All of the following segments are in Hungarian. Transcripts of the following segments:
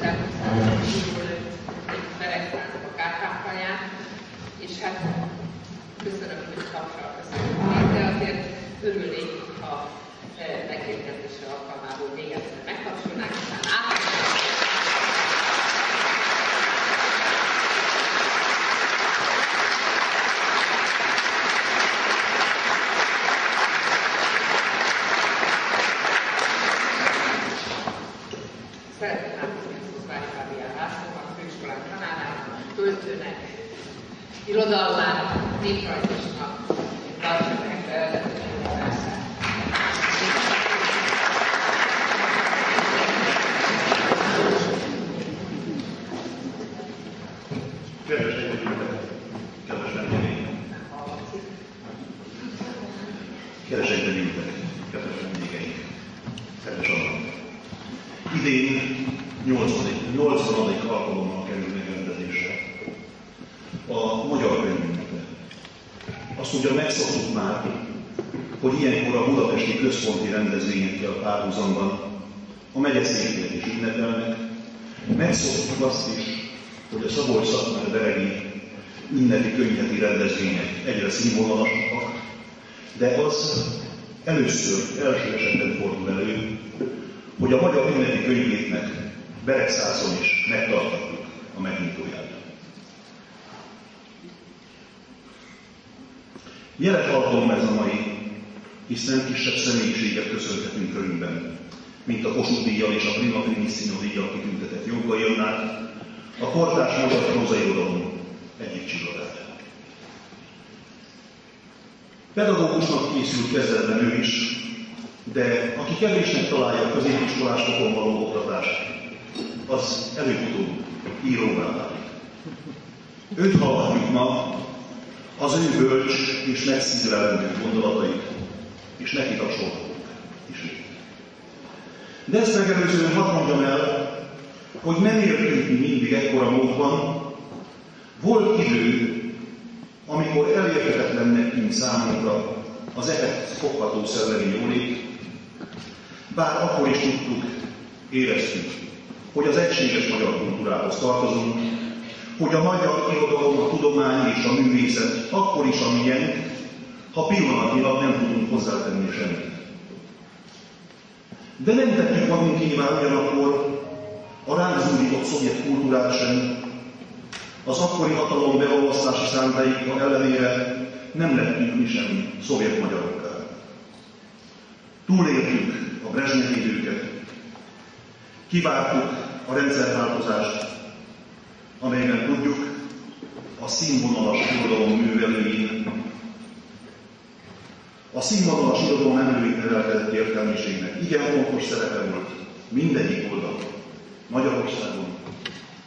szervuszállal indul egy Beregszázba kárkámpányát, és hát köszönöm, hogy köszönöm de azért örülnék, ha meghirdetésre alkalmából még egyszer megtapsolnák, aztán átadnánk. irodalmának, néprajzosnak tartja meg bevezetőségvását. Kedves egyébként, kedves vendégeink! Kedves egyébként, kedves vendégeink! Kedves Anna! Idén 80. 80. alkalommal kerül megrendezésre a magyar könyvünket. Azt ugye megszoktuk már, hogy ilyenkor a budapesti központi rendezvényekkel párhuzamban a megyeszékek is ünnepelnek. Megszoktuk azt is, hogy a szabolcs szakmár beregi ünnepi könyveti rendezvények egyre színvonalasabbak, de az először, első esetben fordul elő, hogy a magyar ünnepi könyvétnek Beregszászon is megtarthatjuk a megnyitóját. Jeles alkalom ez a mai, hiszen kisebb személyiséget köszönhetünk körünkben, mint a Kossuth díjjal és a Prima Primissimo díjjal kitüntetett Jókai Annát, a kortárs magyar prózairodalom egyik csillagát. Pedagógusnak készült kezdetben ő is, de aki kevésnek találja a középiskolás fokon való oktatást, az előbb-utóbb íróvá válik. Őt hallhatjuk ma, az ő bölcs és megszívelendő gondolatait, és neki tapsolhatunk ismét. De ezt megelőzően hadd mondjam el, hogy nem értünk mi mindig ekkora módban, volt idő, amikor elérhetetlen nekünk számunkra az ehhez fogható szellemi jólét, bár akkor is tudtuk, éreztük, hogy az egységes magyar kultúrához tartozunk, hogy a magyar irodalom, a tudomány és a művészet akkor is a miénk, ha pillanatilag nem tudunk hozzátenni semmit. De nem tettük magunkévá ugyanakkor a ránk szovjet kultúrát sem, az akkori hatalom beolvasztási szándéka ellenére nem lettünk mi sem szovjet magyarokká. Túléltük a Brezsnyev időket, kivártuk a rendszerváltozást, amelyben tudjuk, a színvonalas irodalom művelőin, a színvonalas irodalom emlőit nevelkedett értelmiségnek igen fontos szerepe volt mindegyik oldalon, Magyarországon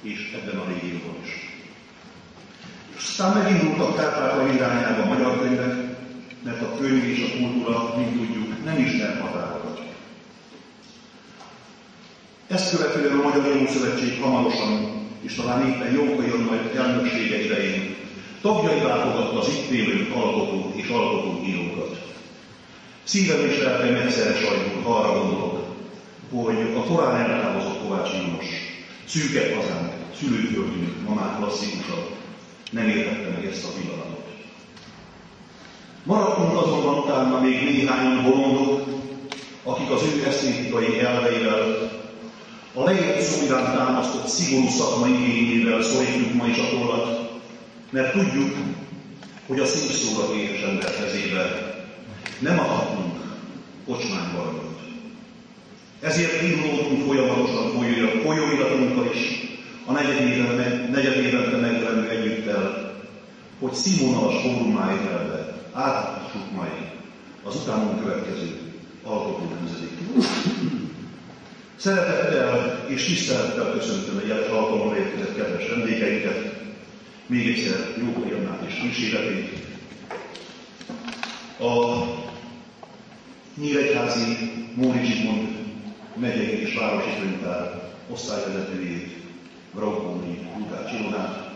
és ebben a régióban is. És aztán megindultak Kárpátal irányába a magyar könyvek, mert a könyv és a kultúra, mint tudjuk, nem ismer határokat. Ezt követően a Magyar Író Szövetség hamarosan és talán éppen Jókai Anna elnöksége idején tagjai fogadta az itt élő alkotó és alkotó írókat. Szívem és lelkem egyszerre sajtul, ha arra gondolok, hogy a korán eltávozott Kovács János, szűkebb hazánk, szülőföldünk, ma már klasszikusabb, nem értette meg ezt a pillanatot. Maradtunk azonban utána még néhány bolondok, akik az ő esztétikai elveivel a leírt szó iránt támasztott szigorú szakmai igényével szorítjuk ma is a tollat, mert tudjuk, hogy a szívszóra éhes ember kezével nem adhatunk kocsmánybaranyot. Ezért indultunk folyamatosan folyóiratunkkal is, a negyedévente megjelenő együttel, hogy színvonalas fórummá ételve átadhassuk majd az utánunk következő alkotó nemzedéknek. Szeretettel és tisztelettel köszöntöm a jeles alkalomra érkezett kedves vendégeinket, még egyszer jó Jannát és kíséretét. A Nyíregyházi Móri Zsigmond megyei és városi könyvtár osztályvezetőjét, Braukóni Lukács Ilonát,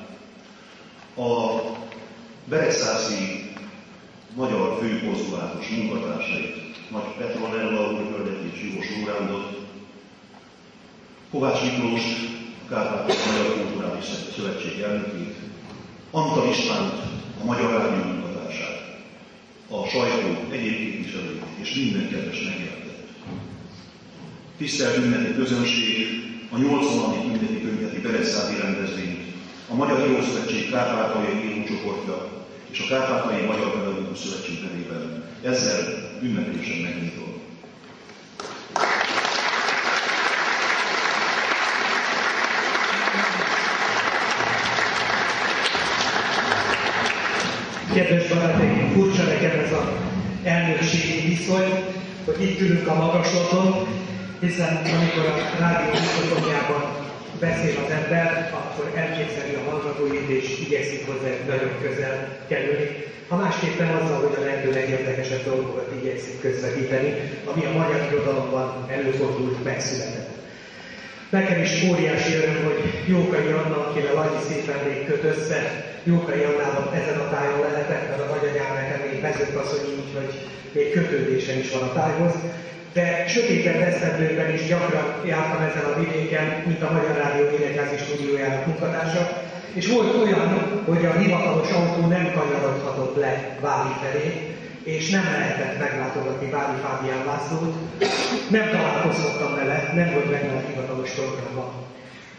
a Beregszászi magyar főkonzulátus munkatársait, Nagy Petronella úr, és Jós Órándot, Kovács Miklós Kárpátai Magyar Kulturális Szövetség elnökét, Antal Istvánt, a Magyar Rádió a sajtó egyéb képviselőit és minden kedves megjelentett. Tisztelt ünnepi közönség, a 80. ünnepi könyveti Bereszádi rendezvényt, a Magyar Írószövetség Kárpátaljai írócsoportja és a Kárpátaljai Magyar Pedagógus Szövetség nevében ezzel ünnepélyesen megnyitom. Kedves barátaim, furcsa nekem ez a elnökségi viszony, hogy itt ülünk a magaslaton, hiszen amikor a rádió mikrofonjában beszél az ember, akkor elképzeli a hallgatóit és igyekszik hozzá nagyon közel kerülni. Ha másképpen azzal, hogy a lehető legérdekesebb dolgokat igyekszik közvetíteni, ami a magyar irodalomban előfordult, megszületett. Nekem is óriási öröm, hogy Jókai Anna, akivel annyi szép emlék köt össze, Jókai Annával ezen a tájon lehetek, mert a nagyanyám nekem még mezőkasszony így, hogy még kötődésen is van a tájhoz. De sötétebb eszemlőben is gyakran jártam ezen a vidéken, mint a Magyar Rádió Énekházi stúdiójának munkatársa, és volt olyan, hogy a hivatalos autó nem kanyarodhatott le Váli felé, és nem lehetett meglátogatni Vári Fábián Lászlót. Nem találkozhattam vele, nem volt benne a hivatalos programban.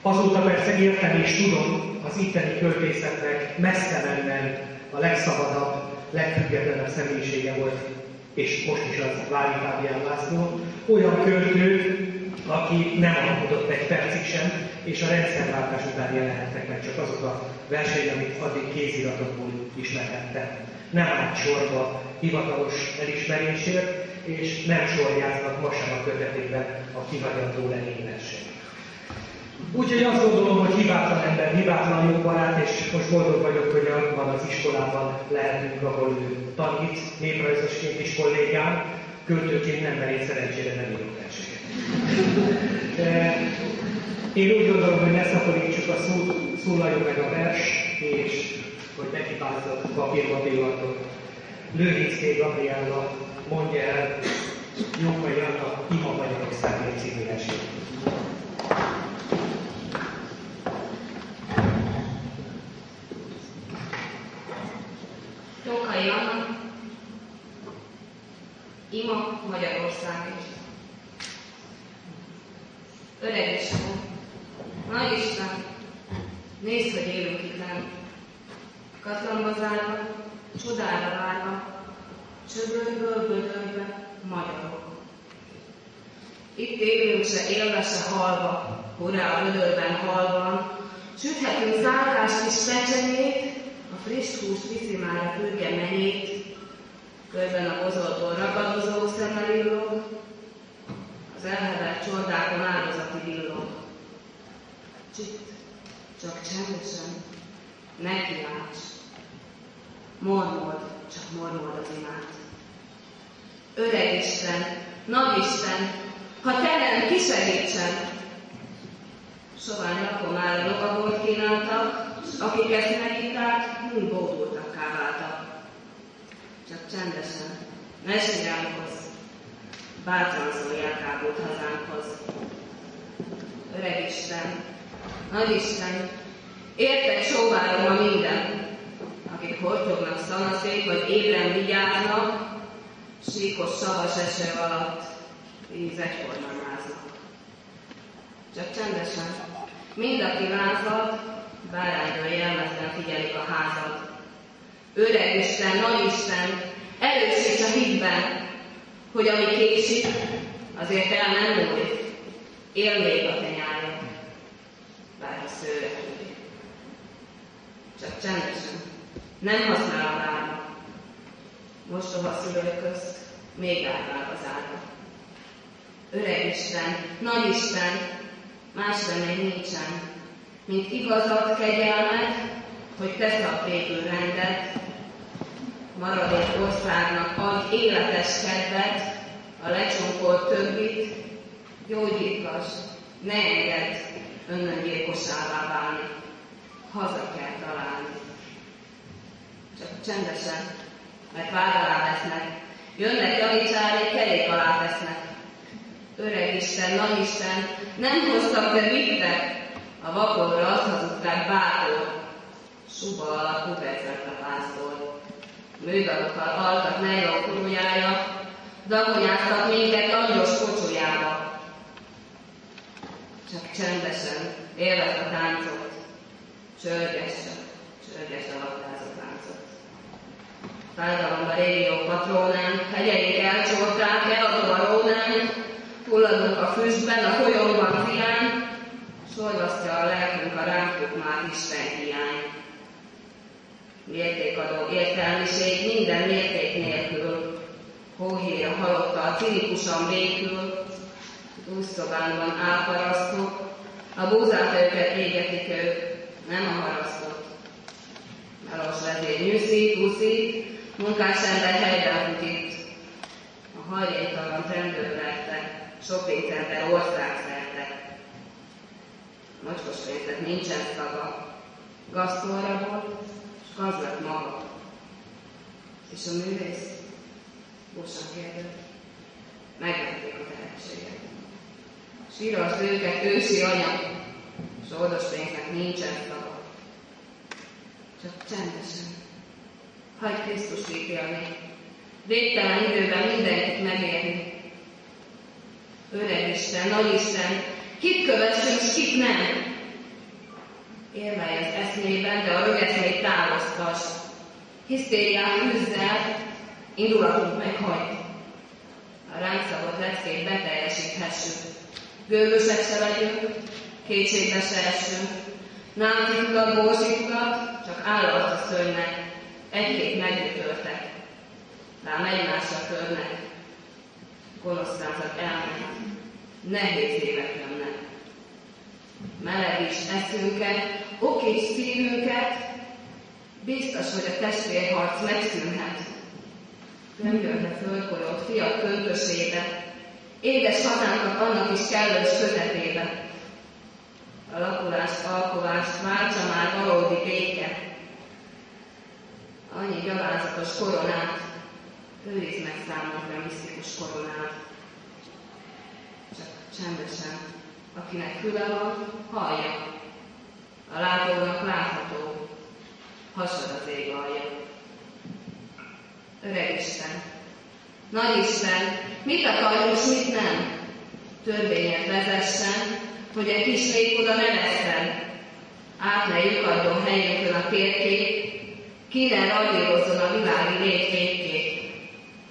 Azóta persze értem és tudom, az itteni költészetnek messze menően a legszabadabb, legfüggetlenebb személyisége volt, és most is az Vári Fábián László, olyan költő, aki nem alkotott egy percig sem, és a rendszerváltás után jelenhettek meg csak azok a versenyek, amit addig kéziratokból ismerhettem. Nem állt sorba hivatalos elismerésért, és nem sorjáznak ma sem a kötetében a kihagyató Lenin verseny. Úgyhogy azt gondolom, hogy hibátlan ember, hibátlan jó barát, és most boldog vagyok, hogy abban az iskolában lehetünk, ahol ő tanít, néprajzosként is kollégám, költőként nem, mert én szerencsére nem írok. Én úgy gondolom, hogy ne szaporítsuk a szót, szólaljon meg a vers, és hogy nekipázzak papírba pillantok. Lőrincké Gabriella mondja el Jókai Anna Ima Magyarország című versét. Jókai Anna, Ima Magyarország Öreg Isten, Nagy Isten, nézd, hogy élünk itt nem. Katlanba zárva, csodára várva, csöbörből, bödörbe, magyarok. Itt élünk se élve, se halva, hurrá a vödörben halvan, süthetünk zárkás kis pecsenyét, a friss hús viszi már a fürge menyét, körben a bozoltól ragadozó szemmel illog, az elhevert csordákon áldozati villog. Csitt, csak csendesen, ne kiálts, mormod, csak mormod az imát. Öreg Isten, nagy Isten, ha te nem kisegítsen, sovány lakomállók, volt kínáltak, és akik ezt megitták, mind bódultak váltak. Csak csendesen, ne sírjánkhoz, bátran szólják ábult hazánkhoz. Öreg Isten, nagy Isten, érted sóvárom ma minden, akik hortognak szanaszék, vagy ébren vigyáznak, síkos savas eső alatt víz egyforma máznak. Csak csendesen, mind aki lázad, bárányról jelmezben figyelik a házat. Öreg Isten, nagy Isten, erősíts a hitben, hogy ami késik, azért el nem múlik. Él még a tenyája, bár a szőre Csak csendesen, nem használ a bárma. Mostoha szülők közt még átvág az ága. Öreg Isten, nagy Isten, más remény nincsen, mint igazat, kegyelmet, hogy tesz a végül rendet, maradék országnak adj életes kedvet, a lecsonkolt többit, gyógyítgass, ne engedd önöngyilkosává válni, haza kell találni. Csak csendesen, mert vád alá jönnek javítsálni, kerék alá tesznek. Öreg Isten, nagy Isten, nem hoztak, de vittek, A vakodra azt hazudták bátor, suba alakú becertapásztól. Műdalokkal altak nejlon kurujája, dagonyáztak minket langyos kocsójába. Csak csendesen élvezd a táncot, csörges csörges a táncot. Fájdalomba régió patronán, hegyeink elcsorták, eladom a rónán, fulladunk a füstben, a folyóban fián, sorvasztja a lelkünk a ránkuk már Isten hiány. Mértékadó értelmiség minden mérték nélkül, hóhírja halottal cinikusan békül, úszszobánkban álparasztok, a búzát őket égetik ők, nem a harasztott. Melos vezér nyűszít, úszít, munkás ember helyben fut itt. A hajléktalan rendőrlete, shopping center országszerte. Mocskos pénznek nincsen szaga, gasztóra volt, és gazdag maga. És a művész gyorsan kérdött, megvették a tehetséget. Síros őket ősi anyag, és oldos pénznek nincsen szaga. Csak csendesen. Hagy Krisztus ítélni. Végtelen időben mindenkit megérni. Öreg Isten, Nagy Isten, kit kövessünk, s kit nem. Élvelj az eszmében, de a rögeszmét távoztas. Hisztériát üzzel, indulatunk meg hagyd. A ránk szabott leckét beteljesíthessük. Gőgösek se legyünk, kétségbe se essünk. Námtitukat, borsitukat, csak állat a szörnynek, egy-két meggyötörtek. Lám egymásra törnek, gonosztázat elment, nehéz évek jönnek. Meleg is eszünket, okés szívünket, biztos, hogy a testvérharc megszűnhet. Gömbölve fölkorolt fiak köntösébe, édes hazánkat annak is kellős közetébe. A lakulást, alkovást váltsa már valódi béke. Annyi gyalázatos koronát, őriz meg számunkra misztikus koronát. Csak csendesen, akinek füle van, hallja. A látónak látható, hasad az ég alja. Öreg Isten, nagy Isten, mit akar és mit nem? Törvényet vezessen, hogy egy kis nép oda ne veszten. Át ne lyukadjon helyünkön a térkép, ki ne radírozzon a világi fékét.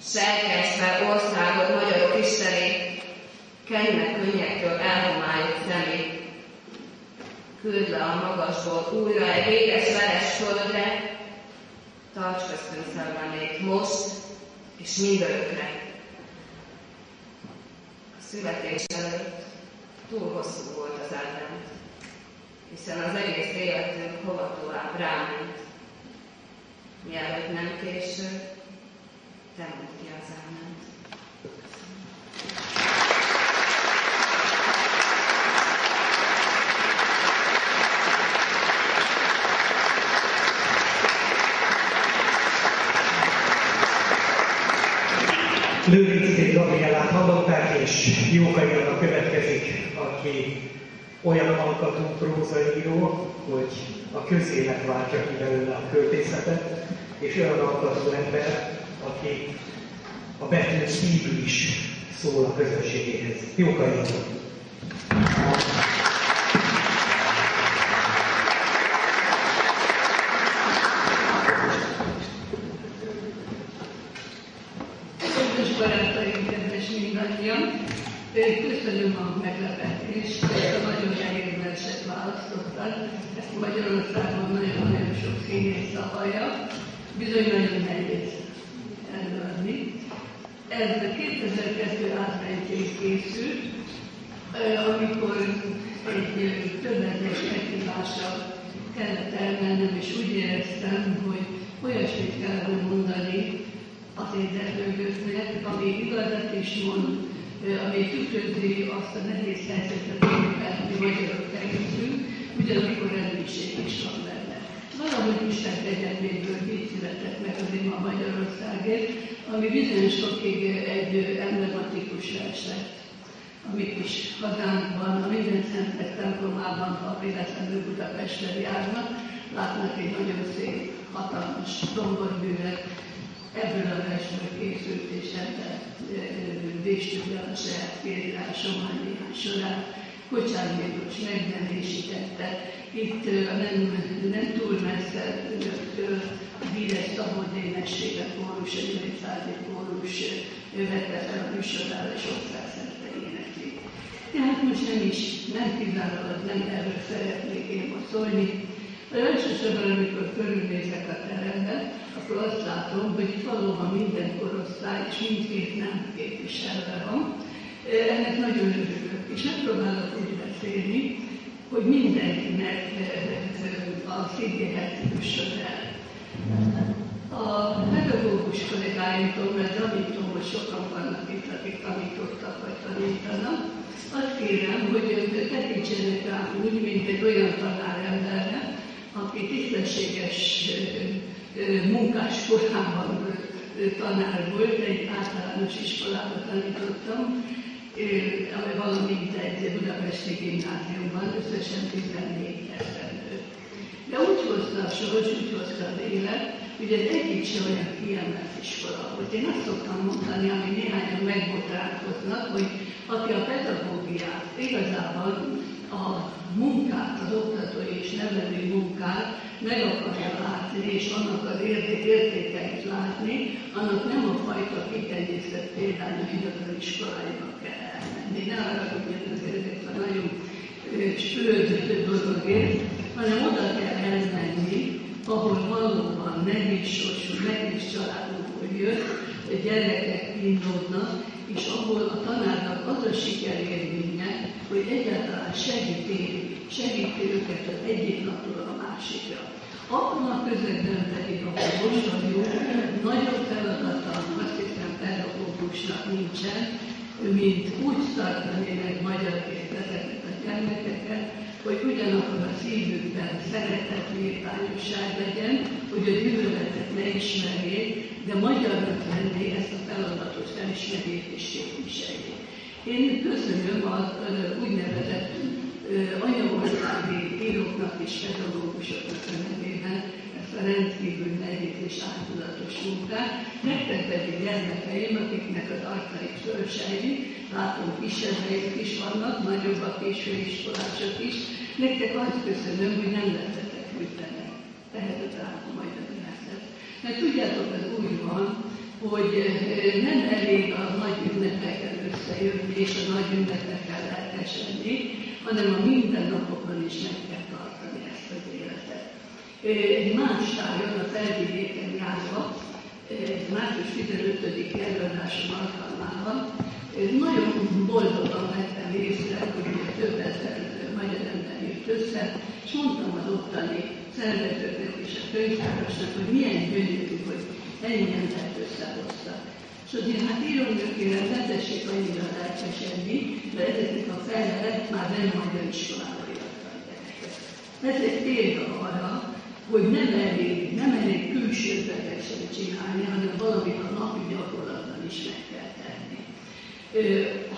Serkesd fel országod, magyarok Istenét, kenj meg könnyektől elhomályod szemét. Küld le a magasból újra egy véges veres földre, tarts köztünk most és mindörökre. A születés előtt túl hosszú volt az advent, hiszen az egész életünk hova tovább ráment. Mielőtt nem késő, te mondd ki az áment. Lőrincét Gabrielát hallották, és Jókai Anna következik, aki olyan alkatú prózaíró, hogy a közélet váltja ki belőle a költészetet, és olyan alkatú ember, aki a betűn kívül is szól a közönségéhez. Jókai mindannyian! Köszönöm a meglepetést, ezt a nagyon nehéz verset választottak. Ezt Magyarországon nagyon-nagyon sok színész szavalja. Bizony nagyon nehéz előadni. Ez 2002 átmentjén készült, amikor egy többletes meghívással kellett elmennem, és úgy éreztem, hogy olyasmit kellene mondani, az érdeklődőknek, ami igazat is mond, ami tükrözi azt a nehéz helyzetet, amiben mi magyarok kerültünk, ugyanakkor reménység is van benne. Valahogy Isten kegyelméből így született meg az ima Magyarországért, ami bizonyos fokig egy emblematikus vers lett. amit is hazánkban, a minden szentek templomában, ha véletlenül Budapestre járnak, látnak egy nagyon szép, hatalmas domborbűvet, ebből a versből készült, és ebben véstük le a saját kézírásomat néhány során. Kocsár Miklós megzenésítette, itt nem, nem túl messze híres Szabó Dénessége kórus, a Györgyszázi kórus vette fel a műsorára, és országszerte énekli. Tehát most nem is, nem kizárólag nem erről szeretnék én most szólni, elsősorban, amikor körülnézek a terembe, akkor azt látom, hogy itt valóban minden korosztály és mindkét nem képviselve van. Ennek nagyon örülök, és megpróbálok úgy beszélni, hogy mindenkinek a szívéhez jusson. A pedagógus kollégáimtól, mert gyanítom, hogy sokan vannak itt, akik tanítottak vagy tanítanak, azt kérem, hogy tekintsenek rá úgy, mint egy olyan tanáremberre, aki tisztességes munkás korában tanár volt, egy általános iskolában tanítottam, valamint egy budapesti gimnáziumban, összesen 14 esztendő. De úgy hozta a sors, úgy hozta az élet, hogy ez egyik se olyan kiemelt iskola volt. Én azt szoktam mondani, ami néhányan megbotránkoznak, hogy aki a pedagógiát igazából a munkát, az oktatói és nevelői munkát meg akarja látni, és annak az értékeit látni, annak nem a fajta kitenyésztett példány a fiatal iskoláiba kell Ne arra, hogy nagyon spőd dologért, hanem oda kell elmenni, ahol valóban nehéz sorsú, nehéz családokból jött, gyerekek indulnak, és ahol a tanárnak az a sikerélménye, hogy egyáltalán segíti, segíti őket az egyik napról a másikra. Abban a közegben pedig, ahol most vagyunk, nagyobb feladata azt hiszem pedagógusnak nincsen, mint úgy tartani meg magyarként ezeket a gyermekeket, hogy ugyanakkor a szívükben szeretet, méltányosság legyen, hogy a gyűlöletet ne ismerjék, de magyarnak lenni ezt a feladatot felismerjék és képviseljék. Én köszönöm az úgynevezett anyaországi íróknak és pedagógusoknak a nevében ezt a rendkívül nehéz és áttudatos munkát. Nektek pedig gyermekeim, akiknek az arcai fölsejlik, látom kisebbeik is vannak, nagyobbak és főiskolások is. Nektek azt köszönöm, hogy nem lettetek műtenek. Tehetet rá a magyar nyelvet. Mert tudjátok, az úgy van, hogy nem elég a nagy ünnepeken összejönni és a nagy ünnepeken lelkesedni, hanem a mindennapokon is meg kell tartani ezt az életet. Egy más tájon a felvidéken járva, március 15. előadásom alkalmával, nagyon boldogan vettem észre, hogy több ezer magyar ember jött össze, és mondtam az ottani szervezőknek és a könyvtárosnak, hogy milyen gyönyörű, hogy ennyi embert összehoztak. És azért hát írónőkére ne tessék annyira lelkesedni, mert ezeknek a fele már nem magyar iskolába jöttek. Ez egy példa arra, hogy nem elég, nem elég külsőzetesen csinálni, hanem valamit a napi gyakorlatban is meg kell tenni.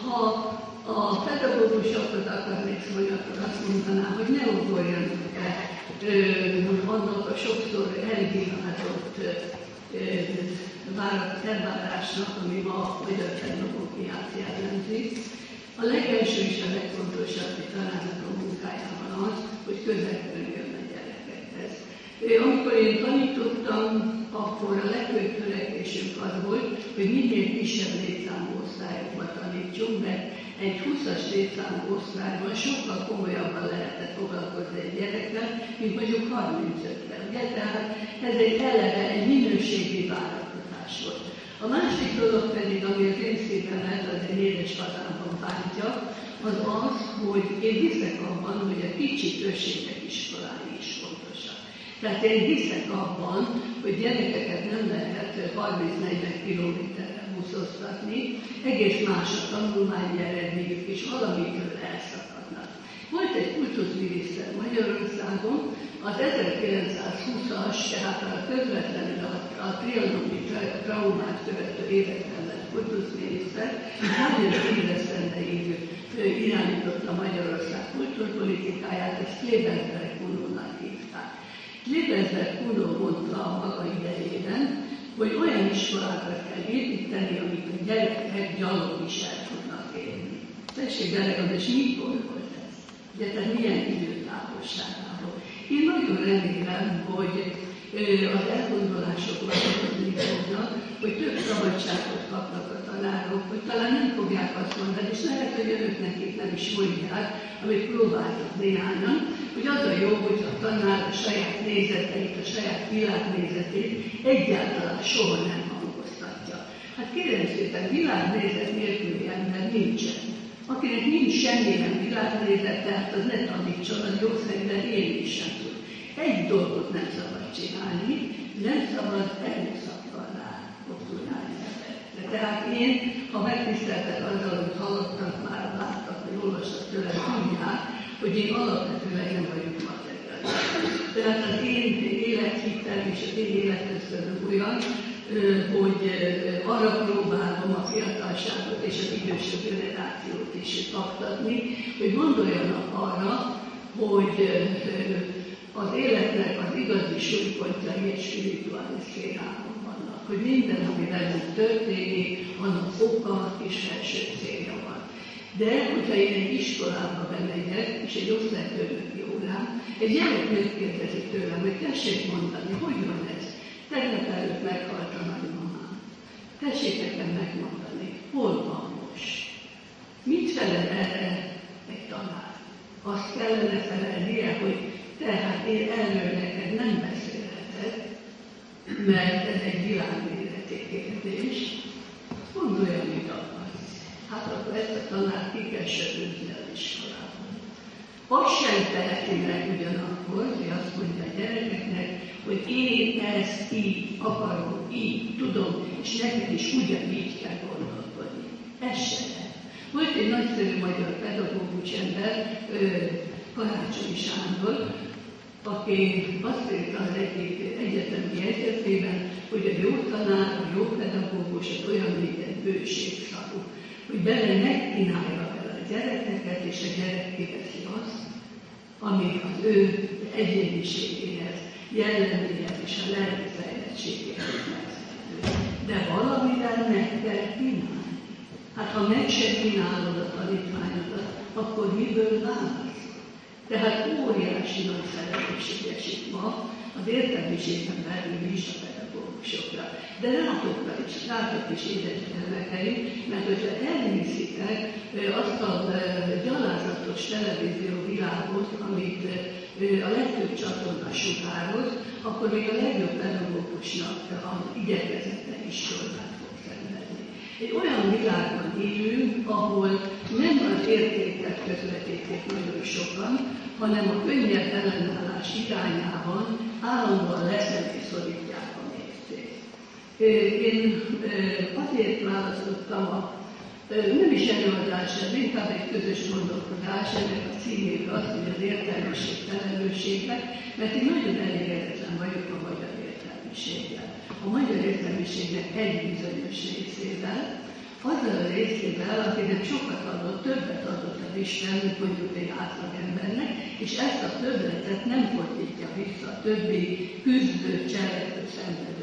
Ha a pedagógusokat akarnék szólni, akkor azt mondanám, hogy ne ugorjanak be annak a sokszor elbírázott elvárásnak, ami ma a magyar pedagógiát jelenti. A legelső és a legfontosabb tanárnak a munkájában az, hogy közelről Amikor én tanítottam, akkor a legfőbb törekvésünk az volt, hogy minél kisebb létszámú osztályokba tanítsunk, mert egy 20-as létszámú osztályban sokkal komolyabban lehetett foglalkozni egy gyerekkel, mint mondjuk 35-tel. Ugye? Tehát ez egy eleve egy minőségi várakozás volt. A másik dolog pedig, ami az én szívemet az egy édes hazámban bántja, az az, hogy én hiszek abban, hogy a kicsi községek iskolái is fontosak. Tehát én hiszek abban, hogy gyerekeket nem lehet 30-40 kilométerre buszoztatni, egész más a tanulmányi eredményük, és valamitől elszakadnak. Volt egy kultuszminiszter Magyarországon, az 1920-as, tehát a közvetlenül a, a trianoni traumát követő években lett kultuszminiszter, nagyon éreztende irányította Magyarország kultúrpolitikáját, Kunónak hívták. Klebenberg Kunó a maga idejében, hogy olyan iskolákat kell építeni, amik a gyerekek gyalog is el tudnak érni. Tessék belegadni, és mikor volt ez? Ugye, tehát milyen időtávolságából. Én nagyon remélem, hogy az elgondolások változni fognak, hogy több szabadságot kapnak a tanárok, hogy talán nem fogják azt mondani, és lehet, hogy önöknek itt nem is mondják, amit próbáltak néhányan, hogy az a jó, hogy a tanár a saját nézeteit, a saját világnézetét egyáltalán soha nem hangoztatja. Hát kérem szépen, világnézet nélküli ember nincsen. Akinek nincs semmilyen világnézet, tehát az ne tanítson, az jó szerintem én is sem tud. Egy dolgot nem szabad csinálni, nem szabad erőszakkal rá okturálni Tehát én, ha megtiszteltek azzal, hogy hallottak már, láttak, vagy olvastak tőlem, tudják, hogy én alapvetően nem vagyok materialista. Tehát az én élethitem és az én életeszközöm olyan, hogy arra próbálom a fiatalságot és az idősebb generációt is taktatni, hogy gondoljanak arra, hogy az életnek az igazi súlypontjai egy spirituális szférában vannak, hogy minden, ami velünk történik, annak oka és felső célja van. De, hogyha én egy iskolába bemegyek, és egy osztályfőnöki órán, egy gyerek megkérdezi tőlem, hogy tessék mondani, hogy van ez? Tegnap előtt meghalt a nagymamám. Tessék nekem megmondani, hol van most? Mit felel erre egy tanár? Azt kellene felelnie, hogy tehát én erről neked nem beszélhetek, mert ez egy világméretű kérdés. Gondolja, mit akarsz. Hát akkor ezt a tanár ki kell söpözni az iskolában. Azt sem teheti meg ugyanakkor, hogy azt mondja a gyerekeknek, hogy én ezt így akarom, így tudom, és neked is ugyanígy kell gondolkodni. Ez se lehet. Volt egy nagyszerű magyar pedagógus ember, Karácsony Sándor, aki azt írta az egyik egyetemi jegyzetében, hogy a jó tanár, a jó pedagógus az olyan, mint egy bőségszarú, hogy bele megkínálja vele a gyerekeket, és a gyerek kiveszi azt, ami az ő egyéniségéhez, jelleméhez és a lelki fejlettségéhez De valamivel meg kell kínálni. Hát ha meg se kínálod a tanítványodat, akkor miből válasz? Tehát óriási nagy felelősség esik ma az értelmiségben belül is a pedagógusokra. De rátokra is, rátok is édesgyermekeim, mert hogyha elhiszitek azt a gyalázatos televízió világot, amit a legtöbb csatorna sugároz, akkor még a legjobb pedagógusnak a igyekezete is sorban egy olyan világban élünk, ahol nem az értéket közvetítik nagyon sokan, hanem a könnyebb ellenállás irányában állandóan leszedik. Én azért választottam a nem is előadás, ez inkább egy közös gondolkodás, ennek a címébe az, hogy az értelmiség felelőssége, mert én nagyon elégedetlen vagyok a magyar értelmiséggel a magyar értelmiségnek egy bizonyos részével, azzal a részével, akinek sokat adott, többet adott az Isten, mint mondjuk egy átlagembernek, és ezt a többletet nem fordítja vissza a többi küzdő, cselekvő, szenvedő.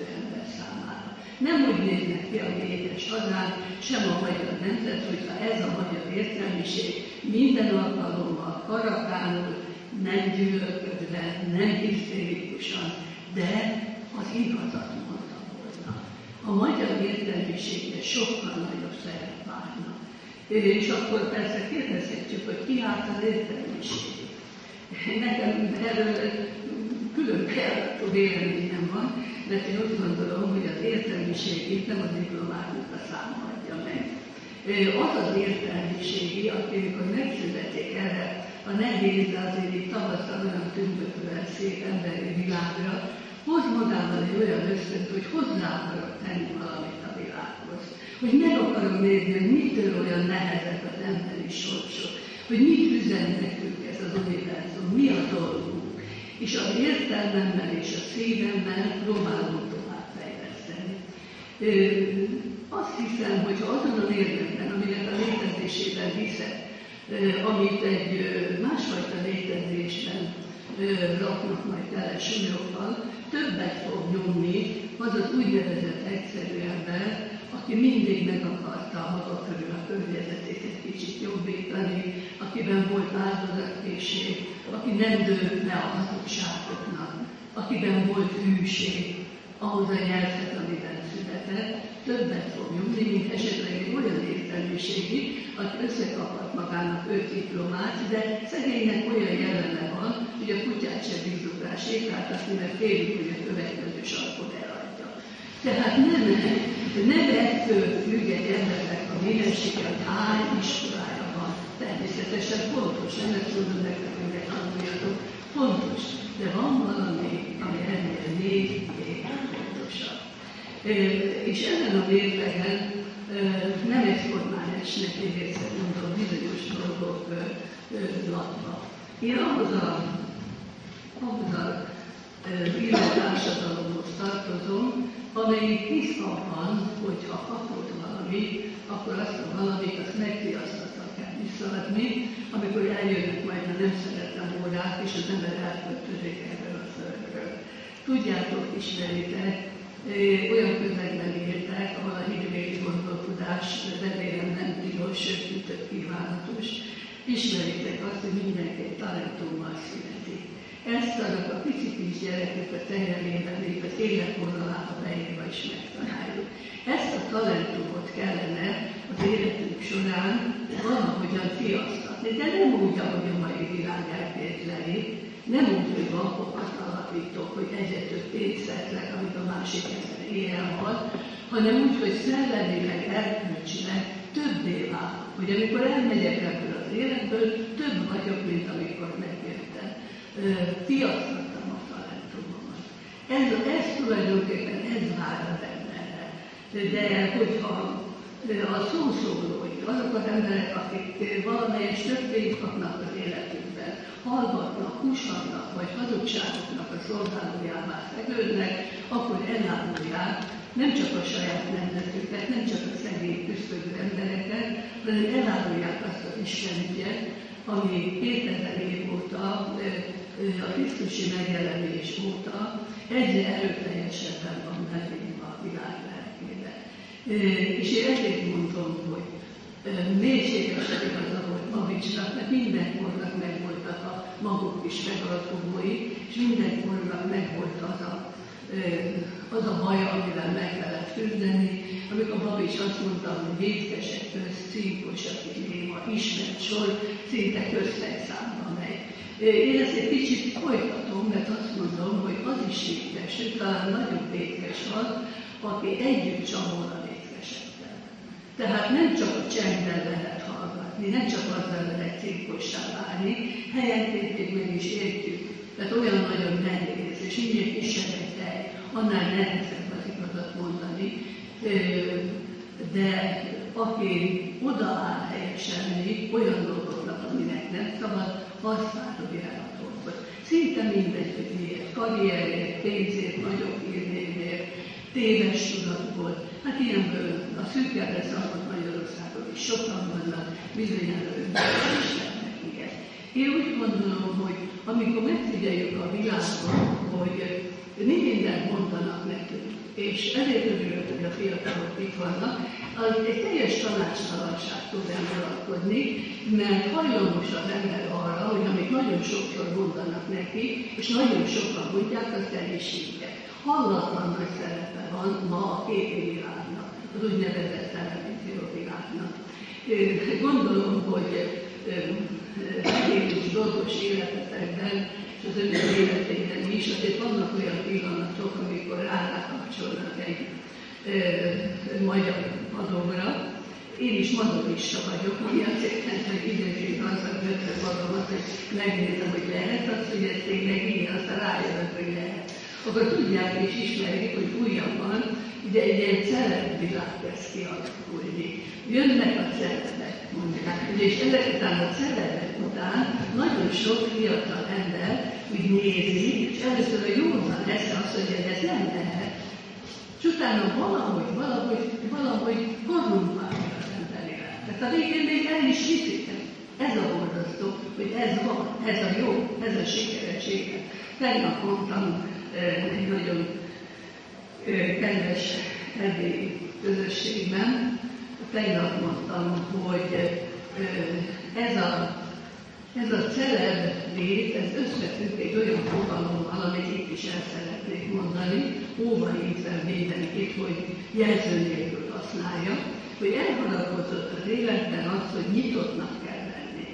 Nem úgy néznek ki a mi édes hazánk, sem a magyar nemzet, hogyha ez a magyar értelmiség minden alkalommal karakánul, nem gyűlölködve, nem hisztérikusan, de az igazat a magyar értelmiségre sokkal nagyobb szerep várna. És akkor persze kérdezhetjük, hogy ki állt az értelmiség. Nekem erről külön kell véleményem van, mert én úgy gondolom, hogy az értelmiségét nem a diplomáknak a száma adja meg. Az az értelmiségi, amikor megszületik erre a nehéz, de azért itt tavasztal olyan tündökölel szép emberi világra, hoz magával egy olyan ösztönt, hogy hozzá akarok tenni valamit a világhoz. Hogy meg akarom nézni, hogy mitől olyan nehezek az emberi sorsok, hogy mit üzen nekünk ez az univerzum, mi a dolgunk. És az értelmemmel és a szívemmel próbálom tovább fejleszteni. azt hiszem, hogy azon a lélekben, aminek a létezésében hiszek, amit egy másfajta létezésben raknak majd tele súlyokkal, többet fog nyomni az az úgynevezett egyszerű ember, aki mindig meg akarta maga körül a környezetét egy kicsit jobbítani, akiben volt áldozatkészség, aki nem dőlt le a hazugságoknak, akiben volt hűség ahhoz a nyelvhez, amiben született, többet fog nyomni, mint esetleg egy olyan értelmiségi, aki összekaphat magának öt diplomát, de szegénynek olyan jelene van, hogy a kutyát se bízunk rá sétáltatni, mert félig, hogy a következő sarkon eladja. Tehát nem, nem ettől függ egy embernek a minősége, hogy hány iskolája van. Természetesen fontos, ezt mondom nektek, hogy megtanuljatok, fontos, de van valami, ami ennél még, még fontosabb. És ezen a mérlegen nem egyformán esnek, még egyszer mondom, bizonyos dolgok latba. Én ahhoz a, ahhoz a élő társadalomhoz tartozom, amelyik hisz abban, hogy ha kapod valamit, akkor azt a valamit, azt megpiasztatva kell visszaadni, amikor eljönnek majd a nem szeretem órák, és az ember elköltözik ebből a földről. Tudjátok, ismeritek, olyan közegben éltek, ahol a hívvégi gondolkodás remélem nem tilos, sőt, kívánatos. Ismeritek azt, hogy mindenki talentummal születik. Ezt annak a pici kis gyerekek a tenyerében, még az életvonalába beírva is megtaláljuk. Ezt a talentumot kellene az életünk során valahogyan fiasztatni, de nem úgy, ahogy a mai világ elképzeli, nem úgy, hogy bankokat alapítok, hogy egyre több amit a másik ember éjjel van, hanem úgy, hogy szellemileg, erkölcsileg többé válok. Hogy amikor elmegyek ebből az életből, több vagyok, mint amikor megjöttem. Fiasztattam a talentumomat. Ez, ez tulajdonképpen ez vár az emberre. De hogyha a szószólói, azok az emberek, akik valamelyes több pénzt kapnak az életükben, hallgatnak, kushatnak, vagy hazugságoknak a szolgálójává feküdnek, akkor elárulják nem csak a saját nemzetüket, nem csak a szegény küzdő embereket, hanem elárulják azt az Istenügyet, ami 2000 év óta, a Krisztusi megjelenés óta egyre erőteljesebben van bevívva a világ lelkébe. És én ezért mondom, hogy mélységesen igaza volt Mavicsnak, mert mindenkornak megvoltak a maguk is megalapulói, és mindenkornak megvolt az a, az a baj, amivel meg kellett küzdeni, amikor Babics azt mondta, hogy védkesek köz, cinkosak, néma, ismert sor, szinte közfejszámba megy. Én ezt egy kicsit folytatom, mert azt mondom, hogy az is védkes, sőt, talán nagyobb védkes az, aki együtt csomol a védkesekkel. Tehát nem csak a csendben lehet hallgatni, nem csak azzal lehet cinkossá válni, helyenként még meg is értjük, mert olyan nagyon nehéz, és így kisebb tej, annál nehezebb az igazat mondani, de aki odaáll helyeselni olyan dolgoknak, aminek nem szabad, a dolgot. Szinte mindegy, hogy miért, karrierért, pénzért, nagyobb hírnévért, téves tudatból. Hát ilyenből a szűkebbre szabad Magyarországon is sokan vannak, bizonyára önök is lennek ilyet. Én úgy gondolom, hogy amikor megfigyeljük a világon, hogy mi mindent mondanak nekünk, és ezért örülök, hogy a fiatalok itt vannak, az egy teljes tanácstalanság tud elmulatkozni, mert hajlamos az ember arra, hogy amit nagyon sokszor mondanak neki, és nagyon sokan mondják, is hívják. Hallatlan nagy szerepe van ma a képi világnak, az úgynevezett televízió világnak. Gondolom, hogy egész dolgos életetekben, és az önök életében is, azért vannak olyan pillanatok, amikor rákapcsolnak egy ö, magyar madogra. Én is madogista vagyok, ami azért jelenti, hogy időnként azzal kötve magamat, hogy megnézem, hogy lehet az, hogy ez tényleg igen, aztán rájövök, hogy lehet. Akkor tudják és ismerik, hogy újabban ugye egy ilyen celebvilág kezd kialakulni. Jönnek a celebek, mondják, és ezek után a celebek után nagyon sok fiatal ember úgy nézi, és először a józan lesz azt, hogy ez nem lehet, És utána valahogy, valahogy, valahogy korrumpálja az ember életet. A végén még el is viszik. Ez a borzasztó, hogy ez van, ez a jó, ez a sikeressége. Tegnap mondtam egy nagyon kedves erdélyi közösségben, tegnap mondtam, hogy ez a ez a celeb lét, ez összefügg egy olyan fogalommal, amit itt is el szeretnék mondani, óvaintve mindenkit, hogy jelző nélkül használja, hogy elgondolkozott az életben az, hogy nyitottnak kell lenni.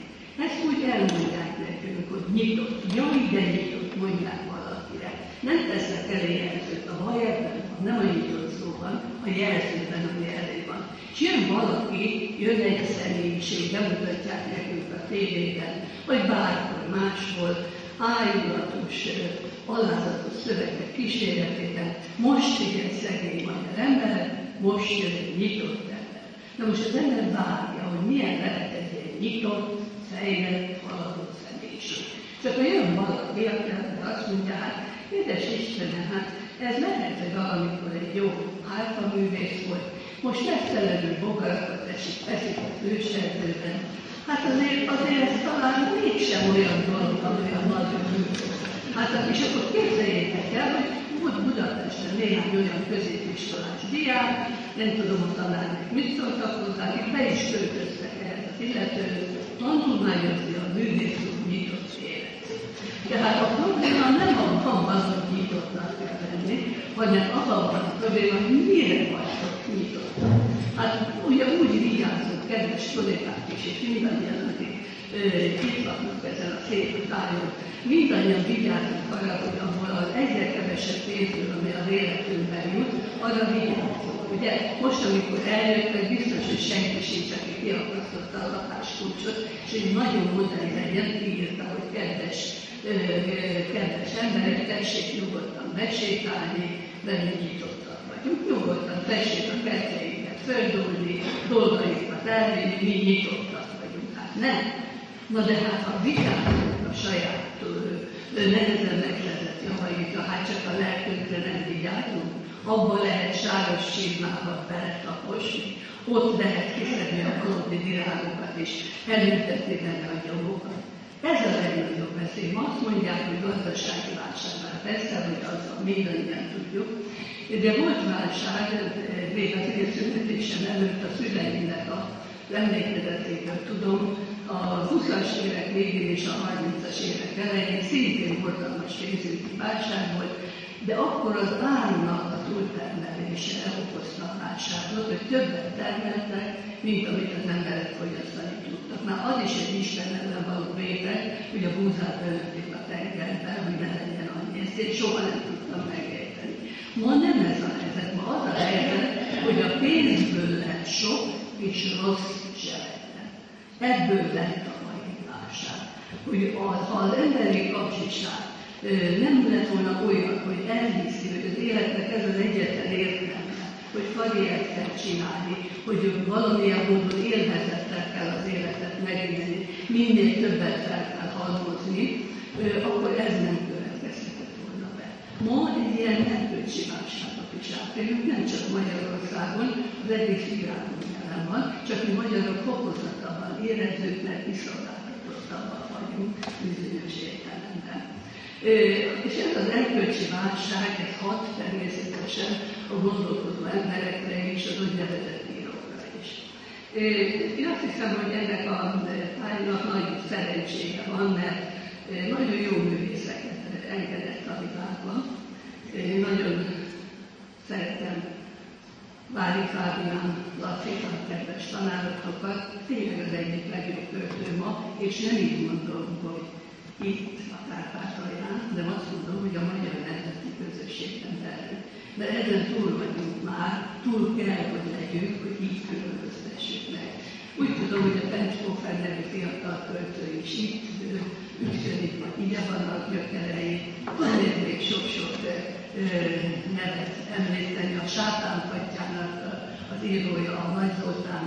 Ezt úgy elmondják nekünk, hogy nyitott. Jaj, de nyitott, mondják valakire. Nem tesznek elé jelzőt a baj ebben, nem a nyitott szóban, a jelzőben, ami elé van. És jön valaki, jön egy személyiség, bemutatják nekünk tévében, vagy bárhol máshol, ájulatos, alázatos szövegek kíséretében, most igen szegény magyar ember, most jön egy nyitott ember. Na most az ember várja, hogy milyen lehet egy ilyen nyitott, fejlett, haladó személyiség. Csak ha jön valaki, aki azt mondja, hát édes Istenem, hát ez lehet, hogy valamikor egy jó művész volt, most megfelelő bogarakat esik, esik a főserdőben, Hát azért, azért ez talán mégsem olyan dolog, olyan nagyon. Hát és akkor képzeljétek el, hogy volt Budapesten néhány olyan középiskolás diák, nem tudom a tanárnak mit szóltak hozzá, akik be is költöztek ehhez az illető, tanulmányozni a művész nyitott életét. Tehát a probléma nem abban van, hogy nyitottnak kell lenni, hanem abban van a probléma, hogy mire vagytok nyitottak. Hát ugye úgy vigyázunk, kedves kollégák is, és mindannyian, akik itt vannak ezen a szép tájon, mindannyian vigyázunk arra, hogy ahol az egyre kevesebb pénzből, ami az életünkben jut, arra vigyázunk. Ugye most, amikor eljöttek, biztos, hogy senki sincs, aki kiakasztotta a lakáskulcsot, és egy nagyon modern legyen, írta, hogy kedves, kedves emberek, tessék nyugodtan besétálni, velünk nyitottak vagyunk, nyugodtan tessék a kertjeiket földolni, dolgaikat elvinni, mi nyitottak vagyunk. Hát nem. Na de hát ha vigyázunk a saját nehezen megszerzett javaikra, hát csak a lelkünkre nem vigyázunk, abban lehet sáros sírmákat beletaposni, ott lehet kiszedni a valódi virágokat és elültetni benne a gyomokat. Ez a legnagyobb veszély. Azt mondják, hogy persze, hogy az mindannyian tudjuk, de volt válság, még az én születésem előtt a szüleimnek a emlékezetéből tudom, a 20-as évek végén és a 30-as évek elején szintén borzalmas pénzügyi válság volt, de akkor az árnak a túltermelése okozta a válságot, hogy többet termeltek, mint amit az emberek fogyasztani tudtak. Már az is egy Isten ellen való vétek, hogy a búzát beöntik a tengerbe, hogy ne legyen. Ezt én soha nem tudtam megérteni. Ma nem ez a helyzet, ma az a helyzet, hogy a pénzből lett sok és rossz zsebekben. Ebből lett a mai válság. Hogy az, ha az emberi kapcsiság nem lett volna olyan, hogy elhiszi, hogy az életnek ez az egyetlen értelme, hogy karriert kell csinálni, hogy valamilyen módon élvezettel kell az életet megélni, minél többet fel kell halmozni, akkor ez nem. Ma egy ilyen erkölcsi is átélünk, nem csak Magyarországon, az egész világon jelen van, csak mi magyarok fokozatban érezzük, mert kiszolgáltatottabban vagyunk bizonyos értelemben. És ez az erkölcsi válság, ez hat természetesen a gondolkodó emberekre és az úgynevezett írókra is. Én azt hiszem, hogy ennek a tájnak nagy szerencsége van, mert nagyon jó művészeket engedett a világban. Én nagyon szeretem Vári Fábián Lacit, a kedves tanárokat, tényleg az egyik legjobb költő ma, és nem így mondom, hogy itt a Kárpátalján, de azt mondom, hogy a magyar nemzeti közösségben belül. De ezen túl vagyunk már, túl kell, hogy legyünk, hogy így meg. Úgy tudom, hogy a Pencs Koffer nevű fiatal költő is itt ügyködik, vagy ide vannak gyökerei. Van még sok-sok nevet említeni, a sátánpadjának az írója, a Nagy Zoltán,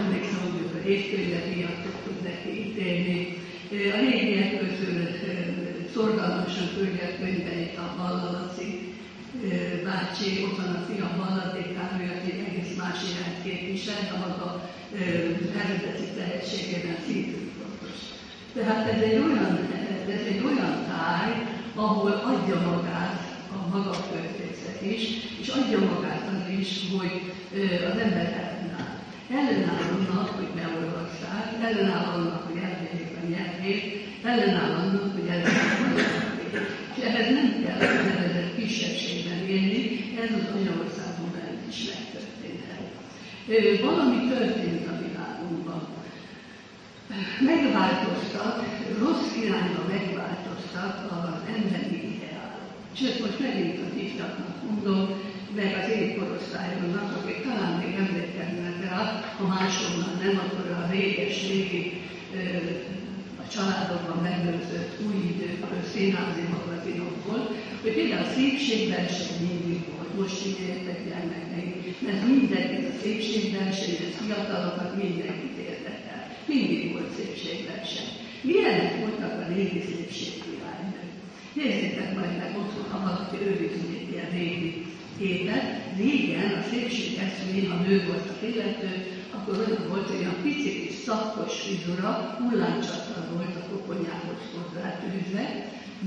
emlékszem, hogy a részkönyvet miatt tudtuk neki ítélni. A régiek közül szorgalmasan küldják könyveit a Balla Laci, bácsi, ott van a fiam Balladékán, ő aki egész más irányt képvisel, de maga eredeti tehetségében szintén fontos. Tehát ez egy olyan, ez egy olyan táj, ahol adja magát a maga költészet is, és adja magát az is, hogy az ember ellenáll. Ellenáll annak, hogy beolvassák, ellenáll annak, hogy elvegyék a nyelvét, ellenáll annak, hogy ellenáll és ehhez nem kell nevezett kisebbségben élni, ez az anyaországon belül is megtörténhet. Valami történt a világunkban. Megváltoztak, rossz irányba megváltoztak az emberi ideálok. Sőt, most megint az ifjaknak mondom, meg az én korosztályomnak, akik talán még emlékeznek rá, ha máshonnan nem, akkor a réges-régi családokban megőrzött új időkről, színházi magazinokból, hogy például a szépségverseny most figyeljetek gyermekeim, mert mindenki a szépségverseny, a fiatalokat mindenkit érdekel. Mindig volt szépségverseny. Milyenek voltak a régi szépségvilágnők? Nézzétek majd meg otthon, ha valaki egy ilyen régi képet. Régen a szépség eszmény, ha nő volt a illető, akkor olyan volt, hogy olyan pici kis szakkos fizura, hullámcsattal volt a koponyához hozzátűzve,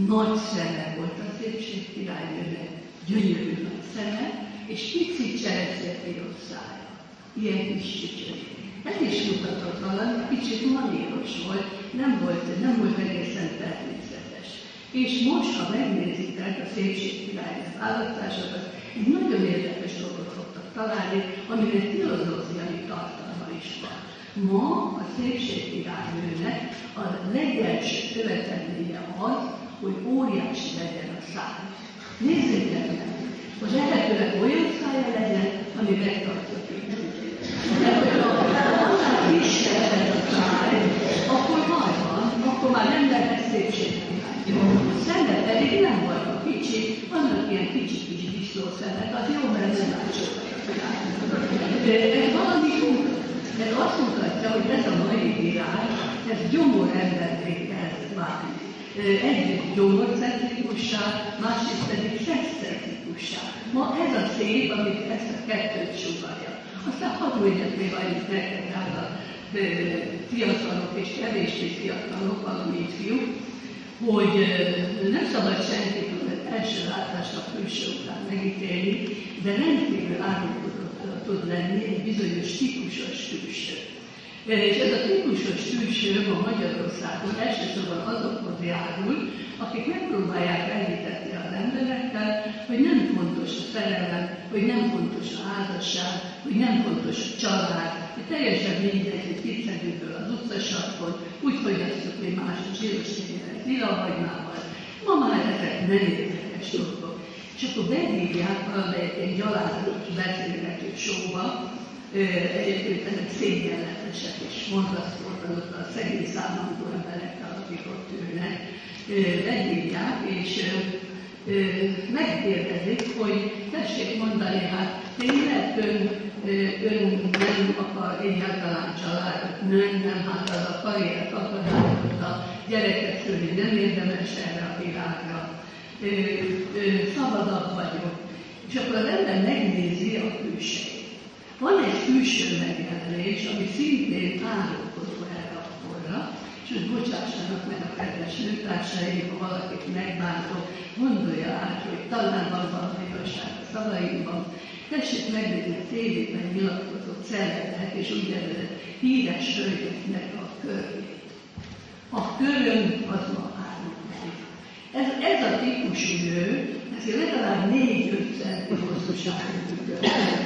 nagy szeme volt a szépség királynőnek, gyönyörű nagy szeme, és pici csereszjepiros szája. Ilyen kis csücsös. Ez is mutatott valami, kicsit maníros volt, nem volt, nem volt egészen természetes. És most, ha megnézitek a szépség királynak választásokat, egy nagyon érdekes dolgot fogtak találni, aminek filozófiai tartalma is van. Ma a szépségkirálynőnek a legelső követelménye az, hogy óriási legyen a száj. Nézzétek meg, hogy lehetőleg olyan szája legyen, ami megtartja akkor baj van, akkor már nem lehet szépségkirálynő. A szeme pedig nem vagy a kicsi, vannak ilyen kicsi kis disznószemek, az jó, mert De ez valami mutat. Ez azt mutatja, hogy ez a mai világ, ez gyomor emberré kezd válni. Egyik gyomorcentrikussá, másrészt pedig szexcentrikussá. Ma ez a szép, amit ezt a kettőt sugalja. Aztán hadd mondjak még annyit neked, drága fiatalok és kevésbé fiatalok, valamint fiúk, hogy nem szabad senkit az első látásra külső után megítélni, de rendkívül árulkodó tud lenni egy bizonyos típusos külső. És ez a típusos külső a Magyarországon elsősorban azokhoz járul, akik megpróbálják elhitetni az emberekkel, hogy nem fontos a szerelem, hogy nem fontos a házasság, hogy nem fontos a család, hogy teljesen mindegy, hogy kit az utcasarkon, úgy fogyasztjuk, hogy más a zsíros lilahagymával. Ma már ezek nem érdekes dolgok. És akkor behívják valamelyik egy gyalázatos beszélgető sóba, szégyenletesek és ott a szegény számlandó emberekkel, akik ott ülnek, behívják, és megkérdezik, hogy tessék mondani, hát tényleg ön, ön nem akar egyáltalán családot, nem, nem, hát az a karrier akadályozta, gyereket szülni nem érdemes erre a világra, szabadabb vagyok. És akkor az ember megnézi a külsejét. Van egy külső megjelenés, ami szintén árulkodó erre a korra, és hogy bocsássanak meg a kedves nőtársaim, ha valakit megbántok, gondolja át, hogy talán van valami igazság a szavaimban. Tessék megnézni a tévében nyilatkozott celebek és úgynevezett híres hölgyeknek a körét. A köröm az ma árulkodik. Ez, ez a típusú nő, ez legalább 4-5 centi hosszúságú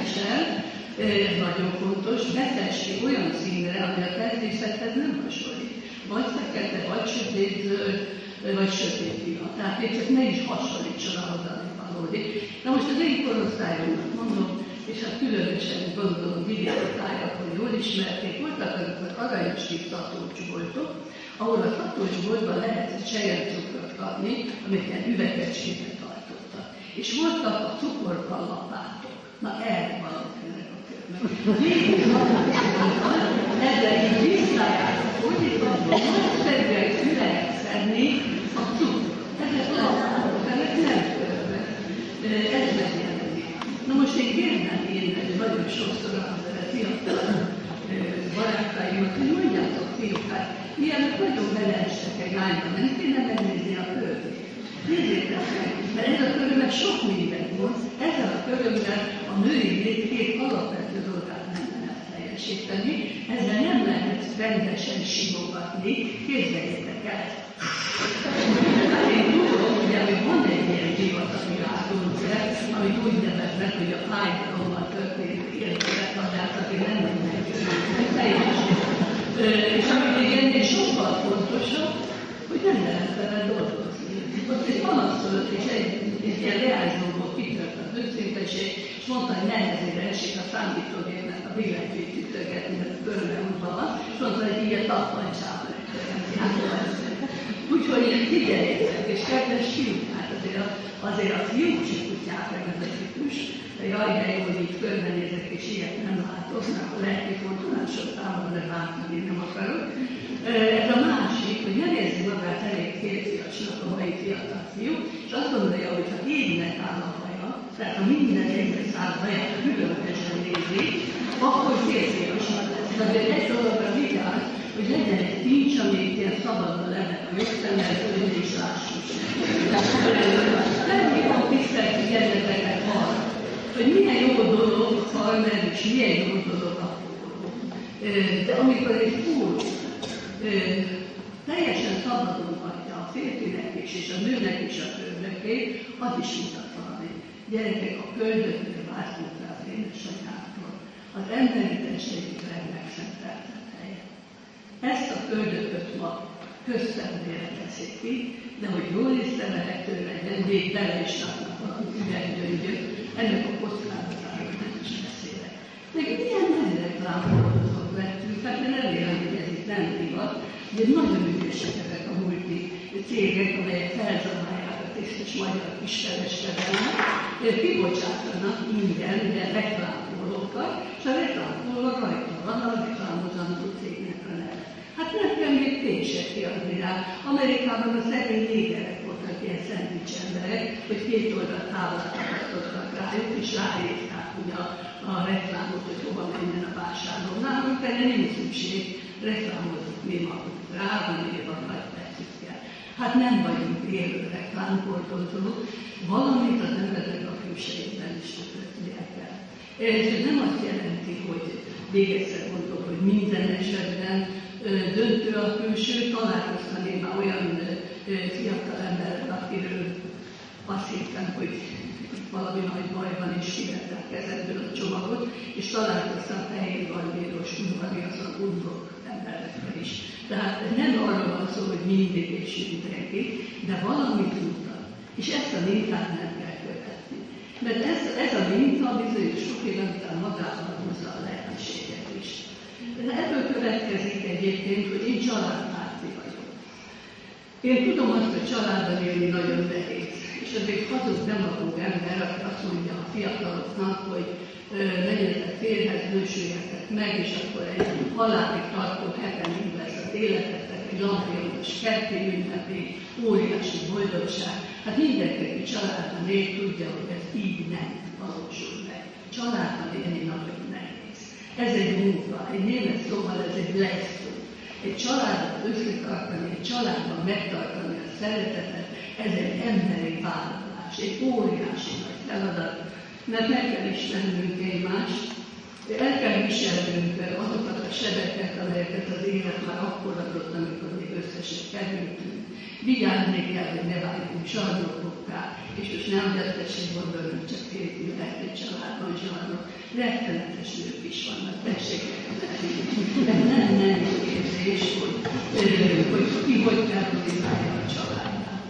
visel, ez nagyon fontos, betessék olyan színre, ami a természethez nem hasonlít. Vagy fekete, vagy sötét zöld, vagy sötét piha. Tehát még csak ne is hasonlítson ahhoz, ami valódi. Na most az én korosztályomnak mondom, és hát különösen gondolom vidéki tájakon jól ismerték, voltak azok az aranyos kis ahol a szatócsboltban lehetett sejemcukrot kapni, amit ilyen üvegecskében tartottak. És voltak a cukorkallapátok. Na erre. Végig ezzel így visszajártak, hogy itt van, nagyszerűen üveget szedni a cukrot. Ezek lapátok, ezek nem körbe. Ez nagyon sokszor a fiatal barátaimat, hogy mondjátok fiúk, hát ilyenek nagyon beleestek egy lányba, nem kéne megnézni a körül. Nézzétek mert ez a körülben sok minden volt, ezzel a körülben a női lét két alapvető dolgát nem lehet teljesíteni, ezzel nem lehet rendesen simogatni, képzeljétek el. Hát én tudom, hogy ami van egy ilyen divat a világon, amit úgy neveznek, hogy a fájdalommal történő életadás, aki nem teljesen. És ami még ennél sokkal fontosabb, hogy nem lehet vele dolgozni. Ott egy panaszolott, és egy, egy ilyen leányzóból kitört az őszinteség, és mondta, hogy nehezére esik a számítógépnek a billentyűt ütögetni, mert körülbelül van, és mondta, hogy ilyet tappancsával Úgyhogy figyeljétek, és kedves fiúk, hát azért azért a fiúk is tudják meg az egyiküs, de jaj, de jó, hogy itt körbenézek, és ilyet nem látok, mert lehet, hogy fontosan távol, de látni nem akarok. Ez a másik, hogy nem érzi magát elég férfiasnak a mai fiatal fiú, és azt gondolja, hogy ha égnek áll a tehát ha minden egyre száll haját különbözően nézi, akkor. De azért egy dologra vigyázz, hogy legyen egy pincs, ilyen szabadon lehet a jogszemmel, hogy is lássuk. Nem van tisztelt figyelmeteket arra, hogy milyen jó dolog a farmer, és milyen jó dolog a. De amikor egy fúr teljesen szabadon hagyja a férfinek is, és a nőnek is a köldökét, az is mutat. Gyerekek, a köldöknél vártunk rá az édesanyától. Az emberi test egyik legmegszenteltebb helye. Ezt a köldököt ma közszemlére teszik ki, de hogy jól észrevehető legyen, még bele is raknak valami üveggyöngyöt, ennek a kockázatáról nem is beszélek. Még milyen nagy reklámolatokat vettünk, hát én remélem, hogy ez itt nem divat, de nagyon ügyesek ezek a multi cégek, amelyek felzabálják a tisztes magyar kiskereskedelmet, kibocsátanak ugye, reklámolókat, és a reklámoló rajta van a reklámozandó cégnek a neve. Hát nem kell még pénzt se kiadni rá. Amerikában a szegény négerek voltak ilyen szendvics emberek, hogy két oldal táblát akasztottak rájuk, és ráírták ugye a, a reklámot, hogy hova menjen a vásárló. Nálunk pedig nincs szükség, reklámozzuk mi magunk. Rá van írva nagy. Hát nem vagyunk élő reklámportozók, valamit az emberek a külsejében is tükröznie kell. Ez nem azt jelenti, hogy még egyszer mondom, hogy minden esetben döntő a külső, találkoztam én már olyan fiatal emberrel, akiről azt hittem, hogy valami nagy baj van, és kivettek kezedből a csomagot, és találkoztam fehér barbíros, udvariatlan udvok emberekkel is. Tehát nem arról van szó, hogy mindig és mindenki, de valamit mutat. És ezt a mintát nem kell követni. Mert ez, ez a minta bizonyos sok év után magával hozza a lehetőséget is. De ebből következik egyébként, hogy én családpárti vagyok. Én tudom azt, hogy családban élni nagyon nehéz. És egy hazug demagóg ember, aki azt mondja a fiataloknak, hogy legyetek férhez, nősüljetek meg, és akkor egy halálig tartó happening lesz az életetek, egy lampiónos kerti ünnepi, óriási boldogság. Hát mindenki, családban él, tudja, hogy ez így nem valósul meg. Családban élni nagyon nehéz. Ez egy munka, egy német szóval ez egy lesz egy családot összetartani, egy családban megtartani a szeretetet, ez egy emberi vállalás, egy óriási nagy feladat, mert meg kell ismernünk egymást, el kell viselnünk azokat a sebeket, amelyeket az élet már akkor adott, amikor még összesen kerültünk. Vigyázni kell, hogy ne váljunk zsarnokokká, és most nem veszteség gondolom, csak férfi lehet egy családban zsarnok. Rettenetes nők is vannak, tessék Ez nem nem érzés, hogy, hogy ki hogy terrorizálja a családát.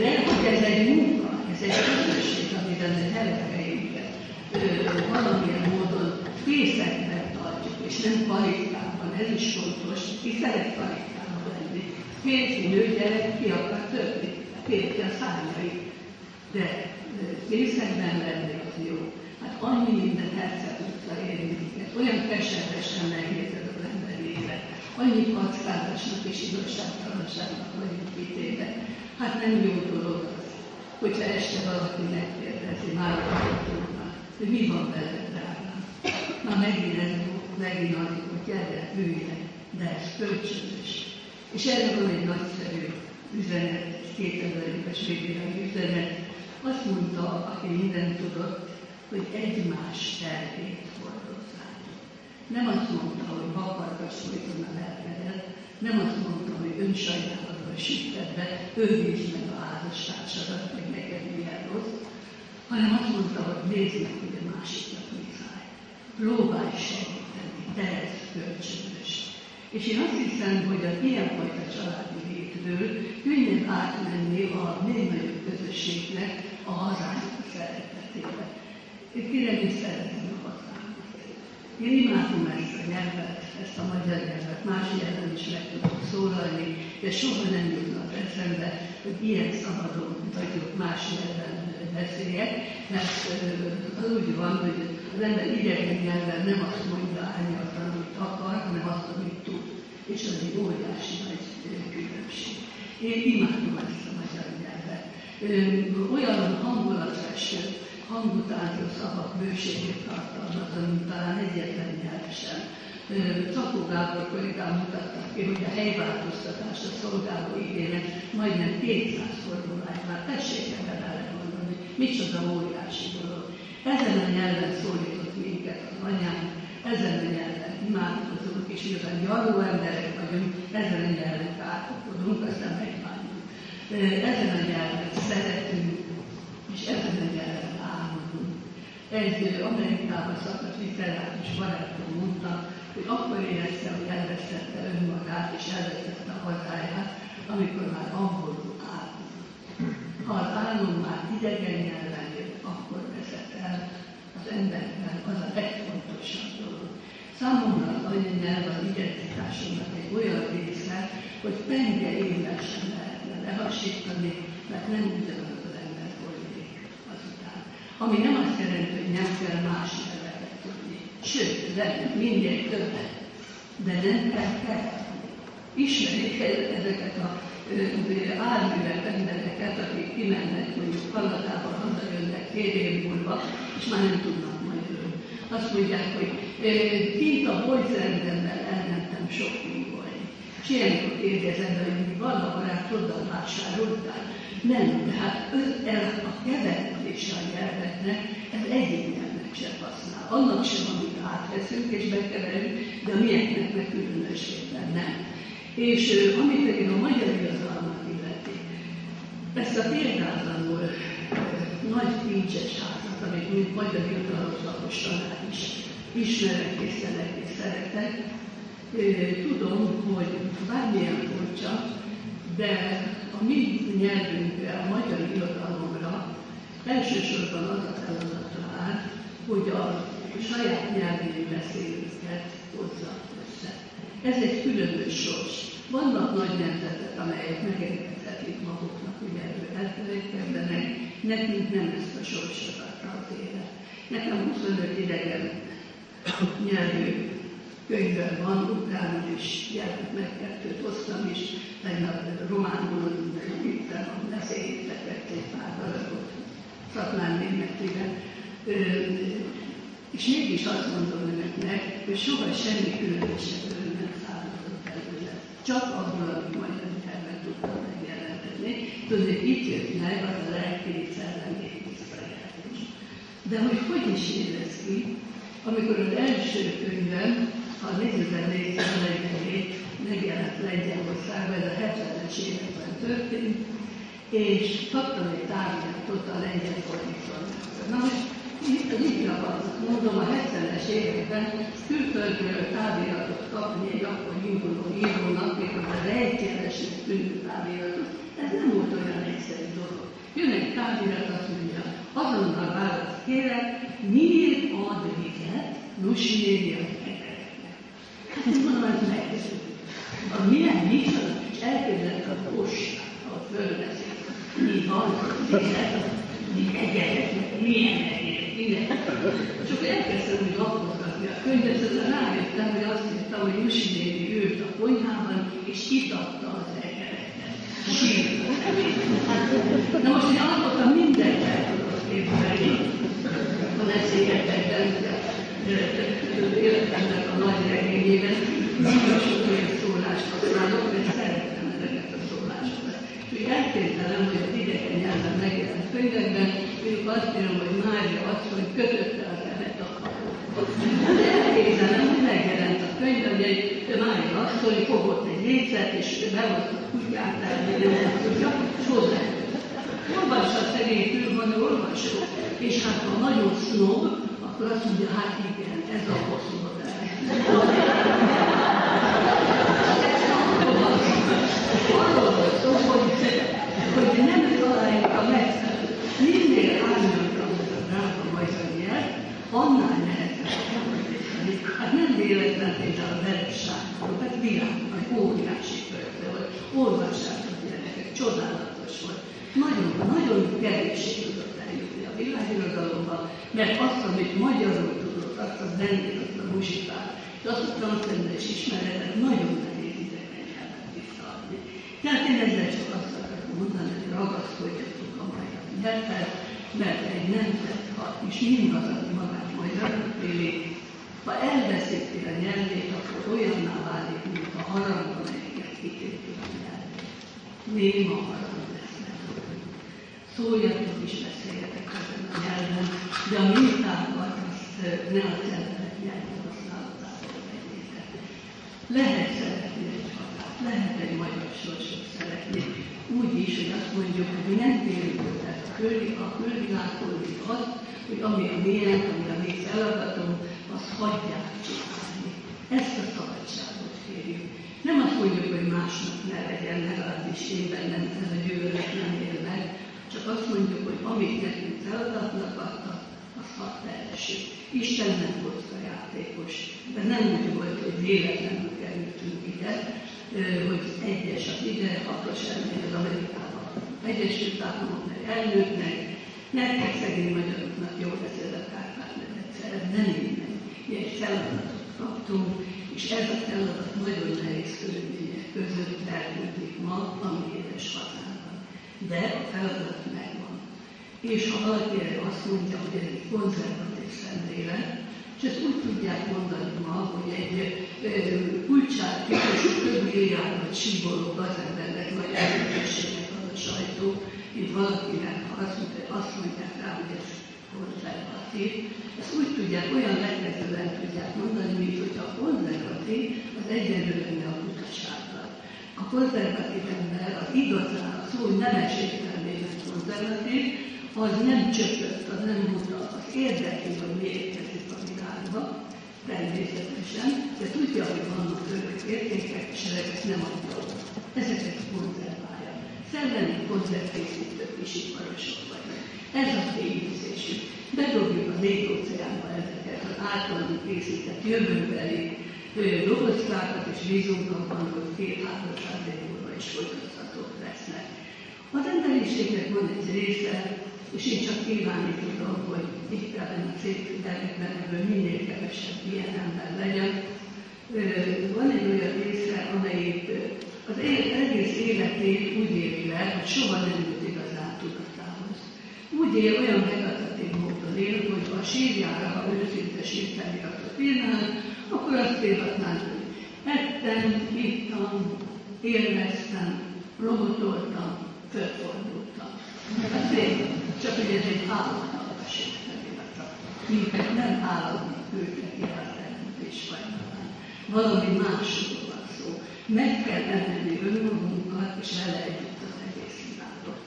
De hogy ez egy munka, ez egy közösség, amiben a gyerekeinket valamilyen módon fészekben tartjuk, és nem palitkában, ez is fontos, ki szeret palitkában lenni. Férfi, nő, gyerek ki akar törni, férfi a szárnyai, de fészekben lenni az jó. Hát annyi minden herceg tudta érni minket, olyan keservesen nehéz ez az emberi élet, annyi packázásnak és igazságtalanságnak vagyunk kitéve. Hát nem jó dolog az, hogyha este valaki megkérdezi már a hogy mi van veled, drágám. már megint ez megint az, hogy gyere, üljen, de ez kölcsönös. És erre van egy nagyszerű üzenet, 2000 éves végének üzenet. Azt mondta, aki mindent tudott, hogy egymás tervét hordozzák. Nem azt mondta, hogy vakargas folyton a lelkedet, nem azt mondta, hogy önsajnálatban sütted be, őrizd meg a házastársadat, meg neked rossz, hanem azt mondta, hogy nézd meg, hogy a másiknak mi fáj. Próbálj segíteni, de ez kölcsönös. És én azt hiszem, hogy az ilyenfajta családi létről könnyebb átmenni a még nagyobb közösségnek a hazának a szeretetébe. Én tényleg is szeretem a hazámat. Én imádom ezt a nyelvet, ezt a magyar nyelvet, más nyelven is meg tudok szólalni, de soha nem jutnak eszembe, hogy ilyen szabadon vagyok más nyelven beszéljek, mert az úgy van, hogy az ember idegen nyelven nem azt mondja árnyaltan, amit akar, hanem azt, amit tud. És az egy óriási nagy különbség. Én imádom ezt a magyar nyelvet. Olyan hangulatos, hangutázó szavak bőségét tartalmaz, amit talán egyetlen nyelv sem. Csakó Gábor kollégám mutattak ki, hogy a helyváltoztatás a szolgáló igének majdnem 200 fordulány már tessék ebbe belegondolni, micsoda óriási dolog. Ezen a nyelven szólított minket az anyám, ezen a nyelven imádkozunk, és miután gyarló emberek vagyunk, ezen a nyelven kárkodunk, aztán megbánjuk. Ezen a nyelven szeretünk, és ezen a nyelven álmodunk. Egy Amerikában szakadt literátus barátom mondta, hogy akkor érezte, hogy elvesztette önmagát és elvesztette a hazáját, amikor már angolul. Ha az álom már idegen nyelven jön, akkor veszett el az emberben az a legfontosabb dolog. Számomra az anyanyelv az identitásomnak egy olyan része, hogy penge évvel sem lehetne lehasítani, mert nem ugyanaz az ember folyik azután. Ami nem azt jelenti, hogy nem kell más. Sőt, lehet minél többet. De nem kell kell. Ismerik ezeket a álművek embereket, akik kimennek mondjuk Kanadába, hazajönnek fél év múlva, és már nem tudnak magyarul. Azt mondják, hogy kint a boyfriendemmel elmentem shoppingolni. És ilyenkor kérdezem, hogy valahol át oda vásároltál. Nem, de hát el a keveredése a nyelveknek, ez egyik nyelvnek sem használ. Annak sem, amit átveszünk és bekeverünk, de a mieknek meg különösképpen nem. És amit pedig a magyar irodalmat illeti, ezt a példátlanul nagy kincses házat, amit mint magyar irodalomszakos tanár is ismerek és szeretek és szeretek, tudom, hogy bármilyen furcsa, de a mi nyelvünkre, a magyar irodalomra elsősorban az a feladatra áll, hogy a saját nyelvén beszélőket hozza össze. Ez egy különös sors. Vannak nagy nemzetek, amelyek megengedhetik maguknak, hogy erről elfelejtkezzenek, nekünk nem ezt a sorsot adta élet. Nekem 25 idegen nyelvű könyvben van, ukránul is jelent meg kettőt hoztam is, tegnap románul vittem a beszédeket egy pár darabot, szakmán németében. És mégis azt mondom önöknek, hogy soha semmi különösebből nem származott belőle. Csak abból, amit majd a nyelven tudtam megjelentetni. Tudod, itt jött meg az a lelki szellemi visszajelzés. De hogy hogy is néz ki, amikor az első könyvem, a 4447 megjelent Lengyelországban, ez a 70-es években történt, és kaptam egy tárgyatot a lengyel fordítónak. Na most itt a gyakorlat, mondom, a 70-es években külföldről táviratot kapni egy akkor induló írónak, mikor a rejtjelesnek tűnő táviratot, ez nem volt olyan egyszerű dolog. Jön egy távirat, azt mondja, azonnal választ kérek, miért ad vizet, írja embereknek. Hát mondom, ez megszűnt. A milyen micsoda, és elkezdett a postát, ahol fölveszik. Mi van, mi egyenek, milyen egyenek minden. És akkor elkezdtem úgy lapozgatni a könyvet, aztán rájöttem, hogy azt hittem, hogy Jusi néni ült a konyhában, és itatta az egereket. Na most én alkottam mindent el tudok képzelni, a leszélyekben, lényében nagyon sok olyan szólást használok, mert szeretem ezeket a szólásokat. És elképzelem, hogy az idegen nyelven megjelent könyvekben, mondjuk azt írom, hogy Mária hogy kötötte az evet a kapot. De elképzelem, hogy megjelent a könyv, hogy egy Mária asszony fogott egy lécet, és a kutyát, elmegy, nem tudja, és hozzákötötte. Olvassa a szegény külvonó olvasó, és hát ha nagyon sznob, akkor azt mondja, hát igen, ez a hosszú modell. Arról volt szó, hogy, hogy nem találjuk a megfelelő. Minél árnyaltabb ez a drága magyar nyelv, annál nehezebb elmondani. Hát nem véletlen például a veresságról, hát világ, vagy óriási költő volt. Olvassátok gyerekek, csodálatos volt. Nagyon, nagyon kevéssé tudott eljutni a világirodalomba, mert azt, amit magyarul tudott, azt a zenét, azt a muzsikát, és azt a transzcendens ismeretet nagyon nehéz idegen nyelven visszaadni. Tehát én ezzel csak azt akarom mondani, hogy ragaszkodjatok a magyar nyelvhez, mert egy nemzet, ha is mindaz, ami magát magyarul éli, ha elveszíti a nyelvét, akkor olyanná válik, mint a harangban melyiket kitéti a nyelvét. Néma harang lesz belőle. Szóljatok is, beszéljetek ezen a nyelven, de a mintákat azt ne a szentelet nyelven használatából vegyétek. Lehet szeretni egy hatát, lehet egy magyar sorsot szeretni, úgy is, hogy azt mondjuk, hogy mi nem térünk külvi, a külvilágból, mint az, hogy ami a miénk, ami a mi feladatunk, azt hagyják csinálni. Ezt a szabadságot kérjük. Nem azt mondjuk, hogy másnak ne legyen, legalábbis én bennem ez a gyűlölet nem él meg, csak azt mondjuk, hogy amit nekünk feladatnak adtak, azt hadd tehessük. Isten nem volt a játékos, de nem úgy volt, hogy véletlenül kerültünk ide, hogy egyes az ide, hatos elmegy az Amerikába, Egyesült Államoknak, elnöknek, nektek szegény magyaroknak jól beszél a Kárpát-medence, ez nem így megy. Mi egy feladatot kaptunk, és ez a feladat nagyon nehéz körülmények között elműdik ma a mi édes hazában. De a feladat megvan. És ha valaki erre azt mondja, hogy ez egy konzervatív szemlélet, és ezt úgy tudják mondani ma, hogy egy kulcsát képes több milliárdot síboló gazembernek vagy elnökességnek az a sajtó, mint valakinek, azt, mondja, azt mondják rá, hogy ez konzervatív. Ezt úgy tudják, olyan legkezően tudják mondani, mint hogy a konzervatív az egyenlő lenne a butasággal. A konzervatív ember az igazán, a szó nemes értelmében konzervatív, az nem csöpött, az nem mutat, az érdekli, hogy mi érkezik a világba, természetesen, de tudja, hogy vannak örök értékek, és ezeket nem adja. Ezeket konzerválja. Szellemi konzervkészítők is iparosok vagyunk. Ez a fényűzésük. Bedobjuk a négy óceánba ezeket az általunk készített jövőbeli dobozkákat, és bízunk abban, hogy két-háromszáz év múlva is folytathatók lesznek. Az emberiségnek van egy része, és én csak kívánni tudom, hogy itt ebben a szép gyerekben ebből minél kevesebb ilyen ember legyen. Van egy olyan része, amelyik az egész életét úgy éli le, hogy soha nem jut igazán tudatához. Úgy él, olyan negatív módon él, hogy a sírjára, ha őszinte sírfeliratot írnál, akkor azt írhatnánk, hogy ettem, ittam, élveztem, robotoltam, fölfordultam. Hát szép, csak hogy ez egy állatnak felirata. Minket nem küldtek el a teremtés. Valami másról. Meg kell emelni önmagunkat, és együtt az egész világot.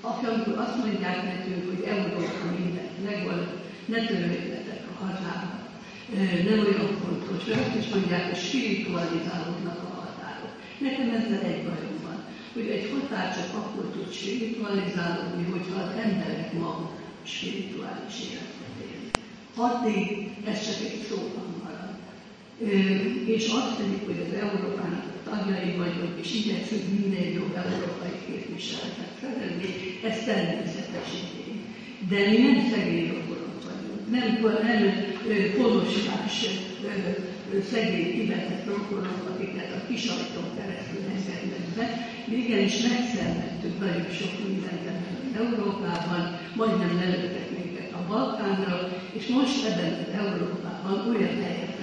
Amikor azt mondják nekünk, hogy Európa mindent megvan, ne törődjetek a hazába, nem olyan fontos, mert azt is mondják, hogy spiritualizálódnak a határok. Nekem ezzel egy bajom van, hogy egy határ csak akkor tud spiritualizálódni, hogyha az emberek maguk spirituális életet élnek. Addig ez csak egy szóban marad. És azt tűnik, hogy az Európának tagjai vagyunk, és igyekszünk minél jobb európai képviseletet felelni, ez természetes igény. De mi nem szegény rokonok vagyunk, nem, nem polosás szegény kivetett rokonok, akiket a kisajtón keresztül engednek be. Mi igenis megszenvedtük nagyon sok mindent Európában, majdnem lelőttek minket a Balkánra, és most ebben az Európában olyan helyet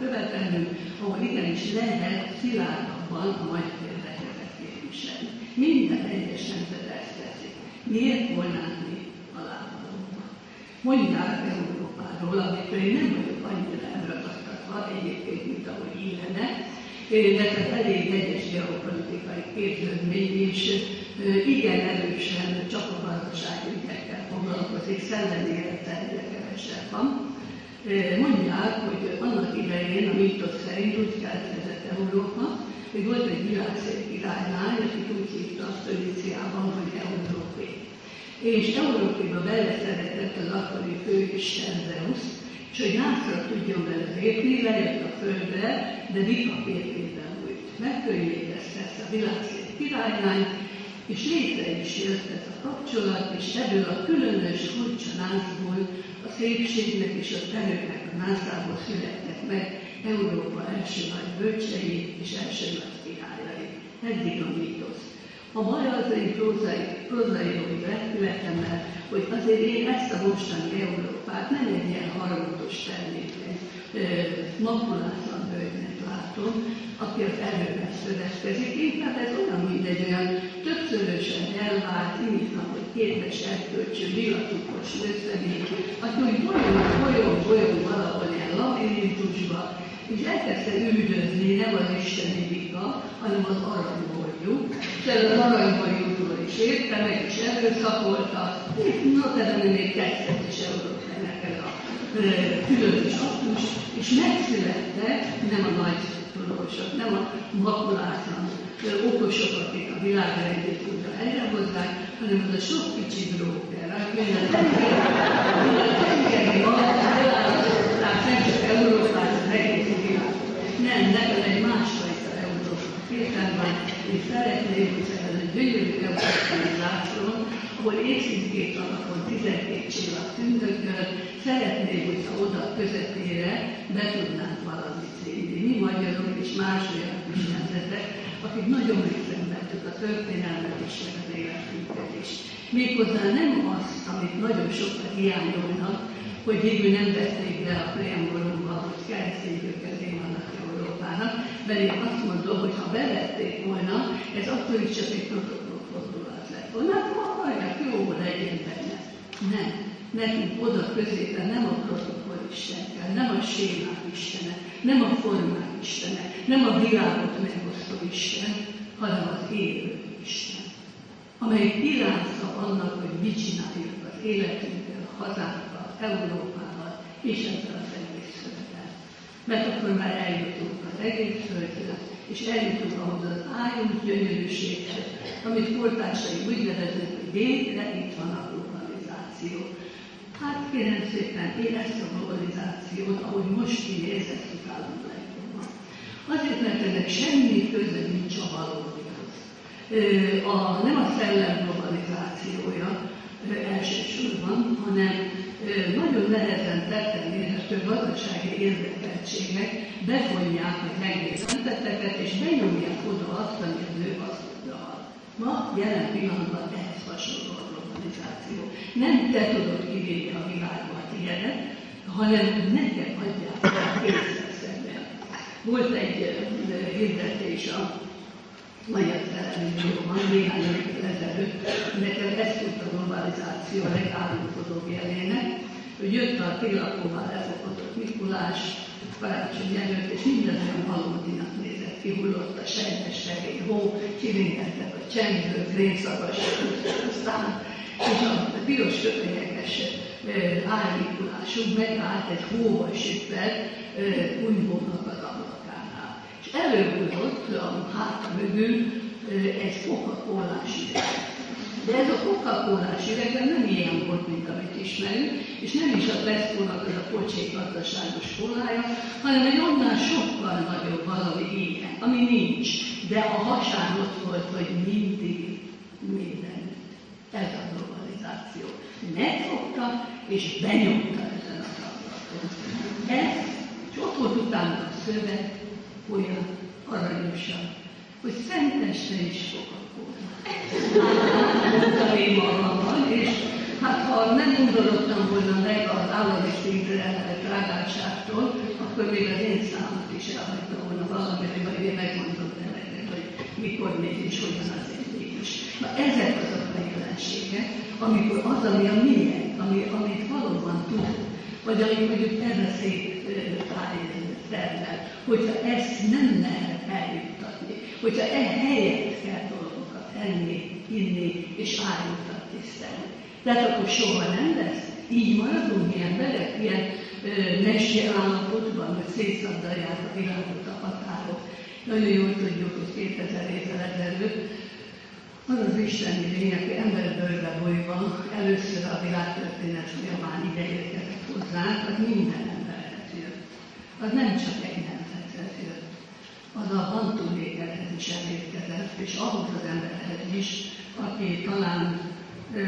követelnünk, ahol igenis lehet szilárdabban a magyar érdekeket képviselni. Minden egyes nemzet ezt teszi. Miért volnánk mi alávalóba? Mondják Európáról, amikor én nem vagyok annyira elragadtatva egyébként, mint ahogy illene, de tehát elég hegyes geopolitikai képződmény, és igen erősen csak a gazdasági ügyekkel foglalkozik, szellemi élete egyre van. Mondják, hogy annak idején a mítosz szerint úgy keletkezett Európa, hogy volt egy világszép királylány, akit úgy hívta a Föníciában, hogy Európé. És Európéba beleszeretett az akkori főisten Zeus, és hogy nászra tudjon vele lépni, lejött a földre, de képében újt. Megkönnyítette ezt a világszép királylányt, és létre is jött ez a kapcsolat, és ebből a különös furcsa nászból, a szépségnek és a terőnek a nászából születtek meg Európa első nagy bölcsei és első nagy királyai. Eddig a mítosz. A baj az én prózai, prózai vetületemmel, hogy azért én ezt a mostani Európát nem egy ilyen harmatos termékeny, makulátlan látom, aki az erőben szövetkezik, inkább ez olyan, mint egy olyan többszörösen elvált, imitam, hogy kétes erkölcsű, villatupos nőszemély, aki úgy bolyog, bolyog, bolyog valahol ilyen labirintusba, és elkezdte üldözni nem az isteni vika, hanem az aranyborjú. De az aranyborjútól is érte, meg is erőszakolta, na de még kezdett is Európának el a különös aktus, és megszülettek nem a nagy tudósok, nem a makulátlan okosok, akik a világrendjét újra helyrehozzák, hanem az a sok kicsi bróker, akik a tengeri magállapották nem csak Európát, az egész világ. Nem, neked egy másfajta Európa. Kételben, és szeretném, hogy ez egy gyönyörű európai zászlón, ahol évszintként alapon 12 csillag tündököl, szeretném, hogyha oda közepére be tudnánk valamit színni. Mi magyarok és más olyan kis nemzetek, akik nagyon megszenvedtük a történelmet és az életünket is. Méghozzá nem azt, amit nagyon sokat hiányolnak, hogy végül nem vették be a preambulumba, hogy keresztény gyökerén vannak Európának, mert én azt mondom, hogy ha bevették volna, ez akkor is csak egy protokoll fordulat lett volna. Hát hallják, jó, legyen benne. Nem. Nekünk oda középen nem a protokoll Isten kell, nem a sémák Istene, nem a formák Istene, nem a világot megosztó Isten, hanem az élő Isten, amely irányza annak, hogy mit csináljuk az életünkkel, a hazánkkal, Európával és ezzel az egész földel. Mert akkor már eljutunk az egész földre, és eljutunk ahhoz az ájunk gyönyörűséghez, amit kortársai úgy neveznek, hogy végre itt van a globalizáció. Hát kérem szépen, én ezt a globalizációt, ahogy most kinézett, utálom legjobban. Azért, mert ennek semmi köze nincs a valódihoz. A, nem a szellem globalizációja elsősorban, hanem nagyon nehezen tetten érhető gazdasági érdekeltségek bevonják a megnézheteteket, és benyomják oda azt, amit az ő használat. Ma jelen pillanatban ehhez hasonló a globalizáció. Nem te tudod kivéni a világban tiédet, hanem neked adják a készszerűen. Volt egy hirdetés a magyar televízióban néhány évvel ezelőtt, nekem ez volt a globalizáció legálmodozóbb jelének, hogy jött a tillakóval elfogadott Mikulás, karácsony előtt, és minden olyan valódinak nézett ki, hullott a sejtes serény, hó, csilingettek a csendők, rémszagas, aztán, és a piros köpenyekes álmikulásunk megállt egy hóba süppet kunyhónak az ablakánál. És előbújtott a háta mögül egy coca. De ez a coca üveg nem ilyen volt, mint amit ismerünk, és nem is a Tesco-nak az a pocsék gazdaságos kólája, hanem egy annál sokkal nagyobb valami ilyen, ami nincs, de a hasán ott volt, hogy mindig minden. Ez a globalizáció. Megfogta és benyomta ezen a ablakon. Ez, és ott volt utána a szöveg, olyan aranyosan, hogy szenteste is Coca-Cola. Mondtam én magamban, és hát ha nem undorodtam volna meg az állami szintre drágáltságtól, akkor még az én számot is elhagyta volna valamire, vagy én megmondom neked, hogy mikor még és hogyan az én mégis. Na ezek azok a amikor az, ami a miénk, ami, amit valóban tudunk, vagy amit mondjuk erre szép termel, hogyha ezt nem lehet eljuttatni, hogyha e helyet kell dolgokat enni, inni és ájútat tisztelni. Tehát akkor soha nem lesz. Így maradunk mi emberek, ilyen mesi állapotban, hogy szétszabdalják a világot a határok. Nagyon jól tudjuk, hogy 2000 évvel ezelőtt az az isteni lény, aki emberbőrbe bolyva először a világtörténet folyamán ide érkezett hozzánk, az minden emberhez jött. Az nem csak egy nemzethez jött. Az a bantú népekhez is elérkezett, és ahhoz az emberhez is, aki talán, ö,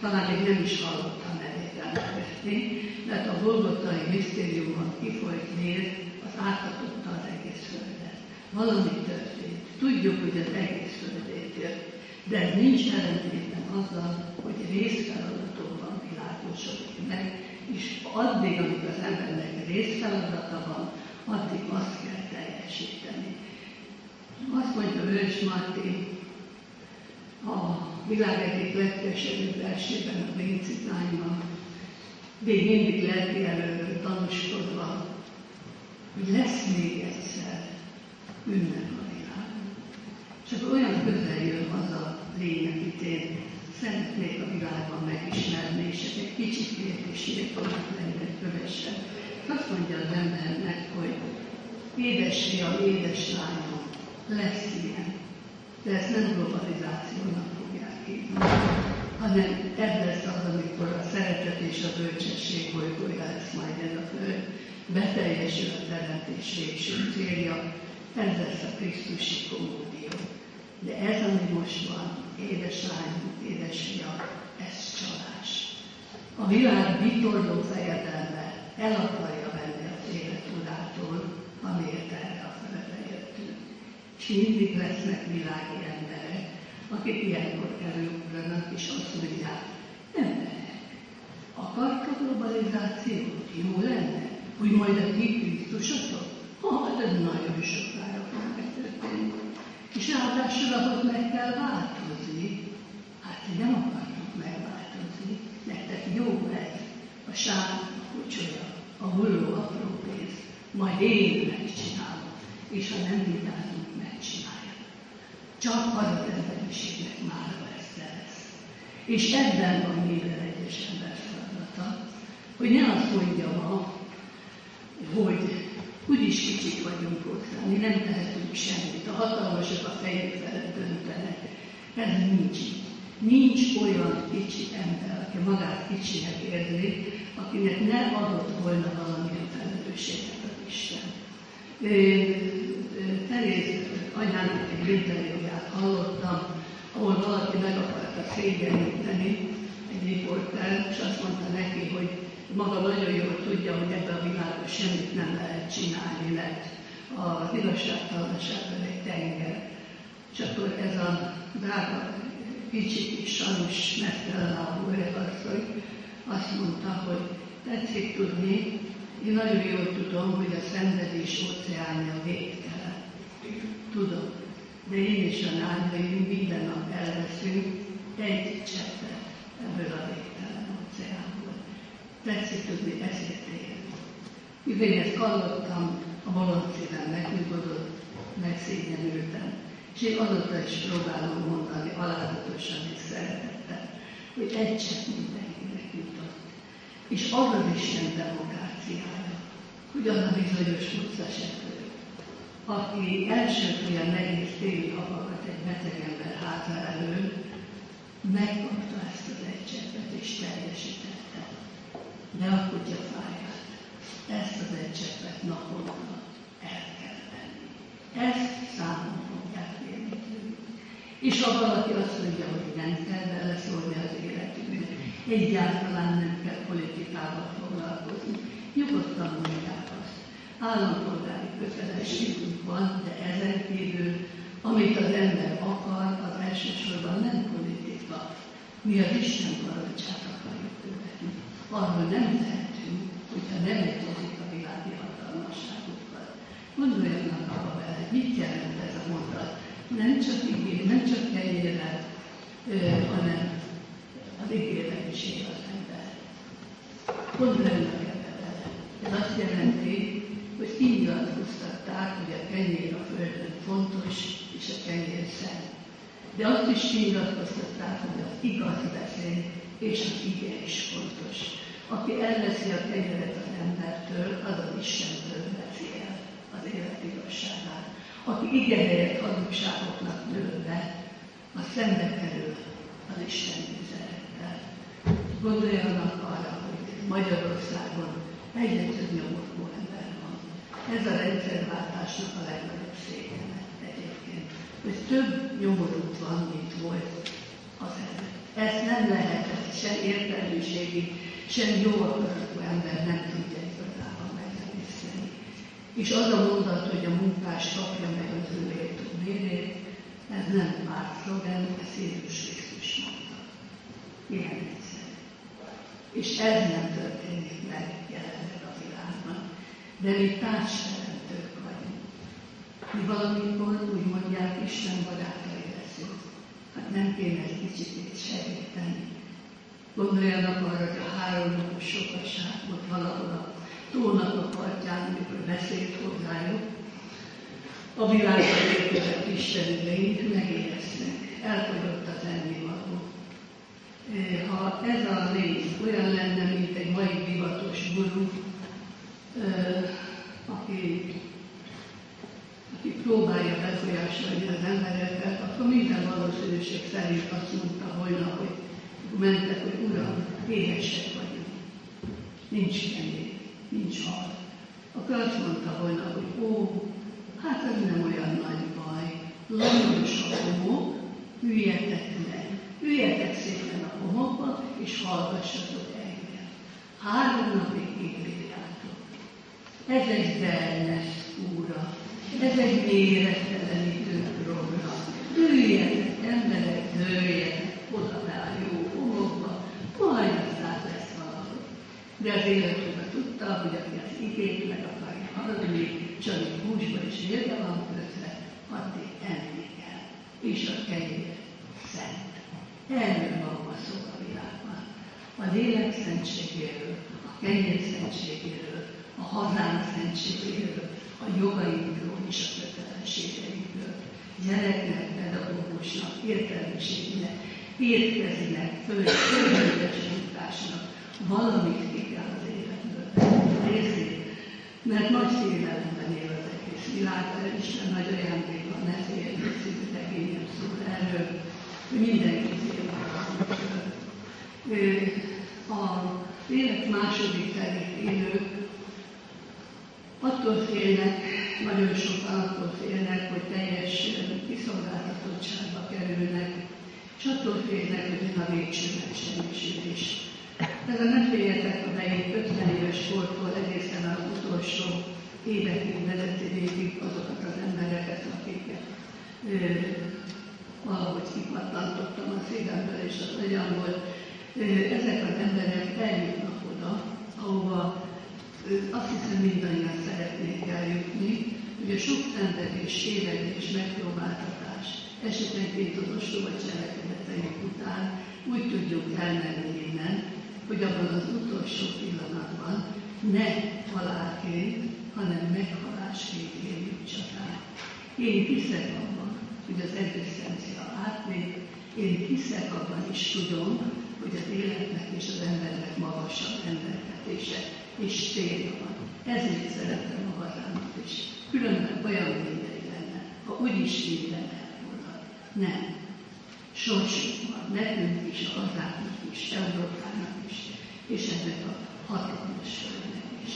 talán még nem is hallotta nevét emlegetni, mert a Golgotai misztériumon kifolyt vér az átadott az egész földet. Valami történt. Tudjuk, hogy az egész földét jött. De nincs ellentétben azzal, hogy részfeladatóban világosodik meg, és addig, amíg az embernek részfeladata van, addig azt kell teljesíteni. Azt mondja Ős Marti a világ egyik legkeserűbb versében, a Vincitányban, még mindig lelki előről tanúskodva, hogy lesz még egyszer ünnep a. Csak olyan közel jön az a lény, akit én szeretnék a világban megismerni, és egy kicsit írtónak lenni, kövesen. Azt mondja az embernek, hogy édesfiam, édeslányom, lesz ilyen. De ezt nem globalizációnak fogják hívni, hanem ez lesz az, amikor a szeretet és a bölcsesség bolygója lesz majd ez a föld, beteljesül a teremtés végső célja, ez lesz a Krisztusi komódió. De ez, ami most van, édeslányom, édesfiam, ez csalás. A világ vitorló fejedelme el akarja venni az élet urától, amiért erre a földre jöttünk. És mindig lesznek világi emberek, akik ilyenkor előugranak, és azt mondják, nem mehet. Akarta globalizációt? Jó lenne, hogy majd a ti Krisztusotok? Hát ez nagyon sokára fog megtörténni. És ráadásul ahhoz meg kell változni. Hát ti nem akartok megváltozni. Nektek jó ez. A sár, a kocsolya, a hulló apró pénz. Majd én megcsinálom. És ha nem vigyázunk, megcsinálja. Csak az az emberiségnek már lesz lesz. És ebben van minden egyes ember feladata, hogy ne azt mondja ma, hogy úgyis kicsik vagyunk hozzá, mi nem tehetünk semmit, a hatalmasok a fejük felett döntenek. Ez nincs. Nincs olyan kicsi ember, aki magát kicsinek érzi, akinek ne adott volna valamilyen felelősséget az Isten. Teréz anyának egy interjúját hallottam, ahol valaki meg akarta szégyeníteni, egy riporter, és azt mondta neki, hogy maga nagyon jól tudja, hogy ebben a világban semmit nem lehet csinálni, mert az igazságtalanságban egy tenger. És akkor ez a drága, kicsit is sajnos mesztelen a asszony azt mondta, hogy tetszik tudni, én nagyon jól tudom, hogy a szenvedés óceánja végtelen. Tudom, de én és a lányaim minden nap elveszünk egy cseppet ebből a végtelen. Tetszik tudni. Mivel ezt hallottam, a bolond szívem megnyugodott, megszégyenültem, és én azóta is próbálom mondani alázatosan és szeretettel, hogy egy csepp mindenkinek jutott. És az az Isten demokráciája, hogy az a bizonyos utcaseprő, aki első olyan nehéz téli havakat egy beteg ember hátra elől, megkapta ezt az egy cseppet és teljesítette. De a kutyafáját, ezt az egy cseppet naponta el kell venni. Ezt számon fogják élni És ha valaki azt mondja, hogy nem kell beleszólni az életünkbe, egyáltalán nem kell politikával foglalkozni, nyugodtan mondják azt. Állampolgári kötelességünk van, de ezen kívül, amit az ember akar, az elsősorban nem politika. Mi az Isten követni. Arról nem tehetünk, hogyha nem egyezik a világi hatalma Gondoljanak abba bele, mit jelent ez a mondat. Nem csak igény, nem csak kenyérre, hanem az ígéret is él az ember. Gondoljanak ebbe bele. Ez azt jelenti, hogy így nyilatkoztatták, hogy a kenyér a földön fontos, és a kenyér szent. De azt is nyilatkoztatták, hogy az igaz beszél, és az ige is fontos. Aki elveszi a kenyeret az embertől, az az Istentől veszi el az élet igazságát. Aki ige helyett hazugságoknak nő be, a szembe kerül az Isten üzenettel. Gondoljanak arra, hogy Magyarországon egyre több nyomorgó ember van. Ez a rendszerváltásnak a legnagyobb szégyene egyébként, hogy több nyomorult van, mint volt az előtt. Ezt nem lehet, ezt sem értelmiségi, sem jó akaratú ember nem tudja igazából megemészteni. És az a mondat, hogy a munkás kapja meg az ő méltó bérét, ez nem párt szlogen, ez Jézus Krisztus mondta. Milyen egyszerű. És ez nem történik meg jelenleg a világban. De mi vagyunk. Mi valamikor úgy mondják, Isten. Hát nem kéne egy kicsit itt segíteni. Gondoljanak arra, hogy a három napos sokaság volt valahol a tónak a partján, amikor beszélt hozzájuk, a világban érkezett Istenügyeink megéreznek, elfogyott az ennivaló. Ha ez a lény olyan lenne, mint egy mai divatos guru, aki, aki próbálja befolyásolni az embereket, akkor minden valószínűség szerint azt mondta volna, hogy mentek, hogy Uram, éhesek vagyunk. Nincs kenyér, nincs hal. Akkor azt mondta volna, hogy ó, hát ez nem olyan nagy baj. Langyos a homok, üljetek meg. Üljetek szépen a homokba, és hallgassatok engem. Három napig írjátok. Ez egy wellness úra. Ez egy mérettelenítő program. Üljetek, emberek, dőljetek oda a jó homokba, majd aztán lesz valahogy. De az életében tudta, hogy aki az igét meg akarja hallani, csak egy húsba és vérbe van kötve, addig enni kell. És a kenyér szent. Erről van ma szó a világban. A lélek szentségéről, a kenyér szentségéről, a hazám szentségéről, a jogainkról és a kötelességeinkről. Gyereknek, pedagógusnak, értelmiségnek, érkezinek, földes munkásnak valamit ki kell az életből nézni, mert nagy félelemben él az egész világ, Isten nagy ajándéka, ne félni, szívű legényebb szól erről, hogy mindenki fél. A élet második felét élők attól félnek, nagyon sokan attól félnek, hogy teljes kiszolgáltatottságba kerülnek, és attól félnek, hogy jön a végső. Ez a ne féljetek, amelyik 50 éves kortól egészen az utolsó évekig vezeti végig azokat az embereket, akiket ö, valahogy kipattantottam a szívemből és az agyamból. Ezek az emberek eljutnak oda, ahova azt hiszem mindannyian szeretnék eljutni, hogy a sok szenvedés, évedés, megpróbáltatás esetenként az ostoba cselekedeteink után úgy tudjuk elmenni innen, hogy abban az utolsó pillanatban ne halálként, hanem meghalásként érjük csak át. Én hiszek abban, hogy az egzisztencia átmegy, én hiszek abban is tudom, hogy az életnek és az embernek magasabb emberetése és célja van. Ezért szeretem a hazámat is. Különben olyan mindegy lenne, ha úgyis minden elmondhat. Nem. Sorsunk van, nekünk is, a hazánknak is, Európának is, és ennek a hatalmas is.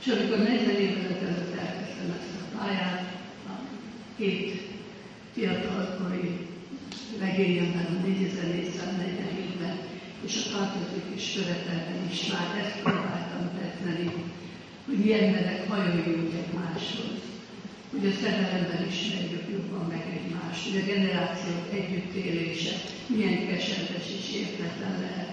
És amikor 40 évvel ezelőtt elkezdtem ezt a pályát, a két fiatalkori legényemben, a 4447-ben, és a tartozik és követelben is már ezt próbáltam tetteni, hogy mi emberek hajoljunk egymáshoz, hogy a szerelemben ismerjük jobban meg egymást, hogy a generációk együttélése milyen keserves és értetlen lehet.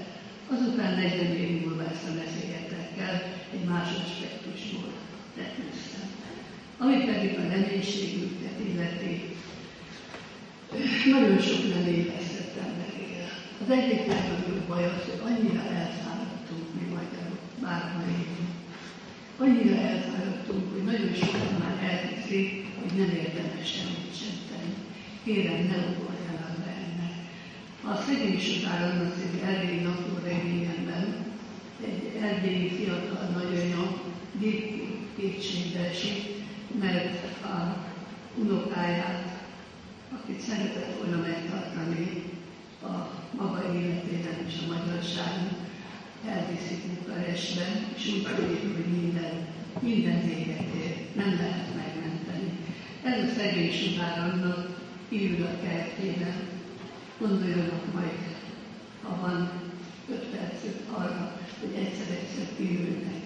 Azután 40 év múlva ezt a meszélyetekkel egy más aspektusból tekültem. Ami pedig a reménységünket illeti, nagyon sok el. Az egyik legnagyobb baj az, hogy annyira elfáradtunk mi magyarok, bárha élünk. Annyira elfáradtunk, hogy nagyon sokan már elhiszik, hogy nem érdemes semmit sem tenni. Kérem, ne ugorjanak be ennek. A szegény sutár annak című erdélyi napló regényemben egy erdélyi fiatal nagyanya kétségbe esik, mert a unokáját akit szeretett volna megtartani a maga életében és a magyarságon, elviszik Bukarestbe, és úgy tudjuk, hogy minden, minden véget ér, nem lehet megmenteni. Ez a szegény sugár annak ül a kertjében, gondoljanak majd, ha van öt percük arra, hogy egyszer-egyszer kiülnek.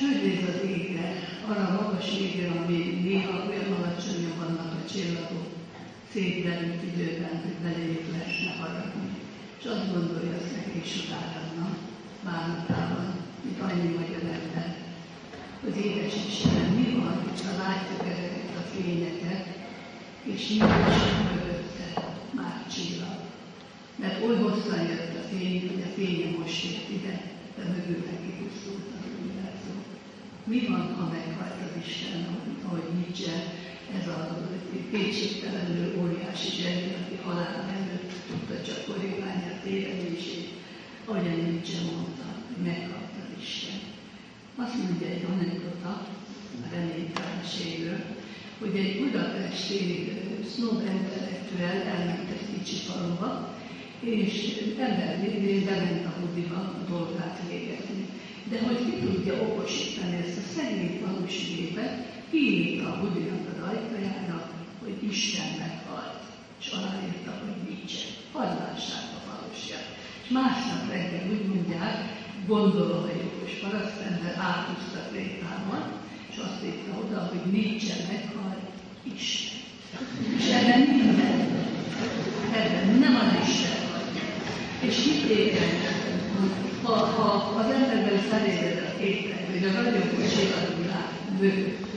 Néz az égre, arra a magas égre, ami néha olyan alacsonyan vannak a csillagok, szétlenült időben, hogy beléjük lehetne haragni. És azt gondolja a szegény sugárannak, bánatában, mint annyi magyar ember, hogy édes Istenem, mi van, ha látjuk ezeket a fényeket, és nincs mögötte már csillag. Mert oly hosszan jött a fény, hogy a fénye most jött ide, de mögül kipusztult az univerzum. Mi van, ha meghalt az Isten, ahogy Nietzsche ez a kétségtelenül óriási zseni, aki halál előtt tudta csak a tévedését, ahogyan Nietzsche mondta, hogy megkapta Isten. Azt mondja egy anekdota reménytelenségről, hogy egy budapesti snob intellektuel elment egy kicsi faluba, és ember lévén bement a budiba a dolgát végezni. De hogy ki tudja okosítani ezt a szegény valós gépet, kiírta a budinak a rajtajára, hogy Isten meghalt, és aláírta, hogy nincs. Hadd lássák a valóság. És másnap reggel úgy mondják, gondolom, hogy okos parasztember átúzta Krétában, és azt írta oda, hogy Nietzsche meghalt, Isten. És ebben minden, ebben nem az Isten vagy. És hitében, ha, ha az emberben felébred a képek, hogy a ragyogó csillagvilág mögött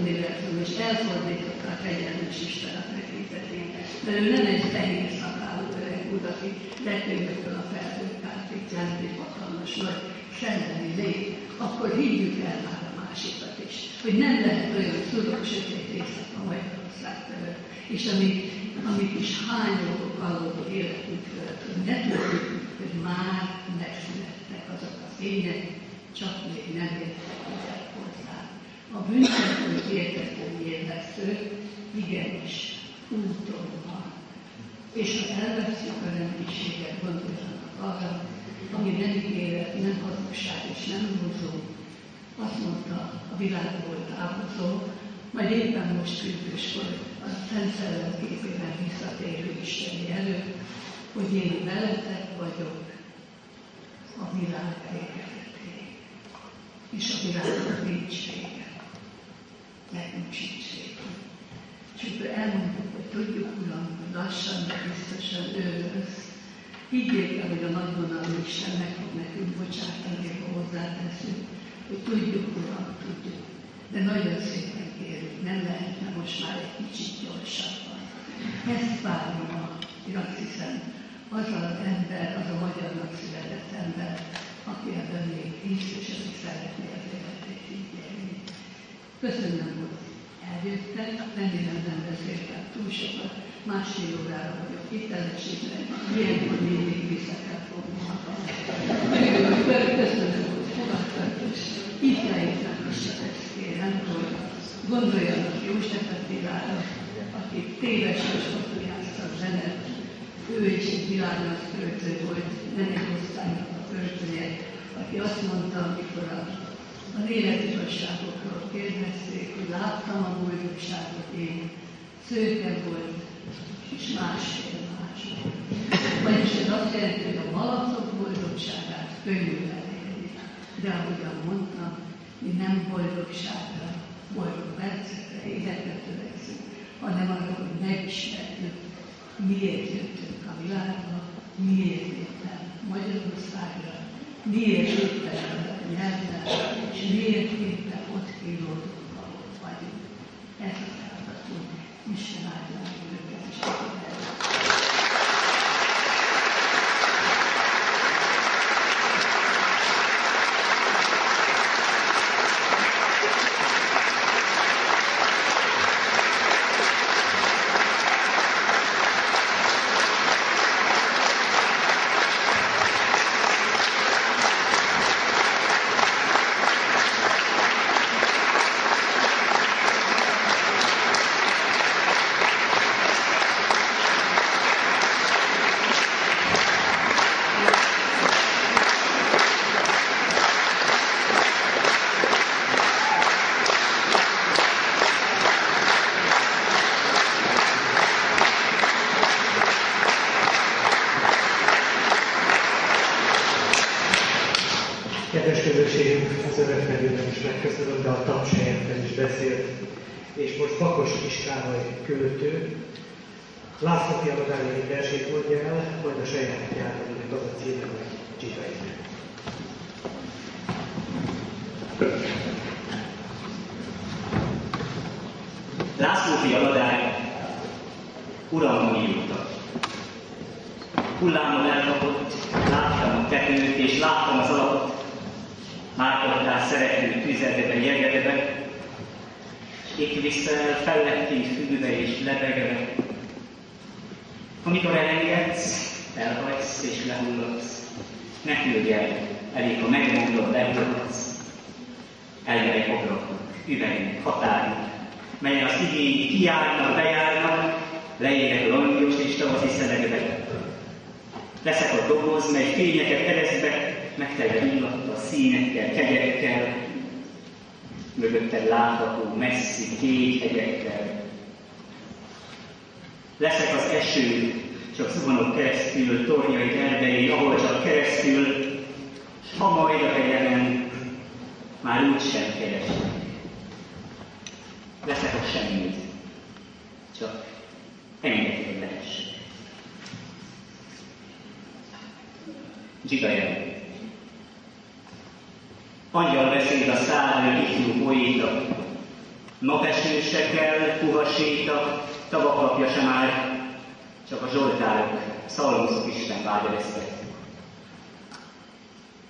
univerzum, és elfordította a kegyelmes Isten a tekintetét. Mert ő nem egy fehér szakálú öreg úr, aki letőjött a felhőkát, itt jelent egy hatalmas nagy szellemi lég, akkor higgyük el már a másikat is, hogy nem lehet olyan szurok sötét éjszaka Magyarország felett, és amit, amit is hányoló kalódó életünk fölött, hogy ne tudjuk, hogy már megszülettek azok a fények, csak még nem értek hozzá. A büntető értető élvező igenis úton van. És ha elveszünk a reménységet, gondoljanak arra, ami nem ígéret, nem hazugság és nem húzó, azt mondta a világból távozó, majd éppen most küldőskor a Szent Szellem képében visszatérő Isteni előtt, hogy én veletek vagyok a világ végezetéig. És a világnak nincs vége nekünk sincs És akkor elmondtuk, hogy tudjuk, Uram, lassan, de biztosan ő lesz. Higgyék el, hogy a nagyvonalú Isten meg fog nekünk bocsátani, ha hozzáteszünk, hogy tudjuk, Uram, tudjuk. De nagyon szépen kérjük, nem lehetne most már egy kicsit gyorsabban. Ezt várom a, én azt hiszem, az az ember, az a magyarnak született ember, aki ebben még hisz, és aki szeretné az életét így élni. Köszönöm, hogy eljöttek, remélem nem beszéltem túl sokat, másfél órára vagyok itt, elességben, ilyenkor mindig vissza kell fogni magam. Köszönöm, hogy fogadtak, és itt leírtak is ezt kérem, hogy gondoljanak József Attilára, aki téves játszta a zenet, ő is egy világos költő volt, nem egy osztálynak a költője, aki azt mondta, amikor a a életigazságokról kérdezték, hogy láttam a boldogságot én, szőke volt, és másfél más volt. Vagyis ez azt jelenti, hogy a malacok boldogságát könnyű elérni. De ahogyan mondtam, mi nem boldogságra, boldog percekre, életre törekszünk, hanem arra, hogy megismerjük, miért jöttünk a világba, miért jöttem Magyarországra, miért jöttem nyelvvel, és miért éppen ott kínlódunk, ahol vagyunk. Ezt akartunk, Isten áldja meg őket, és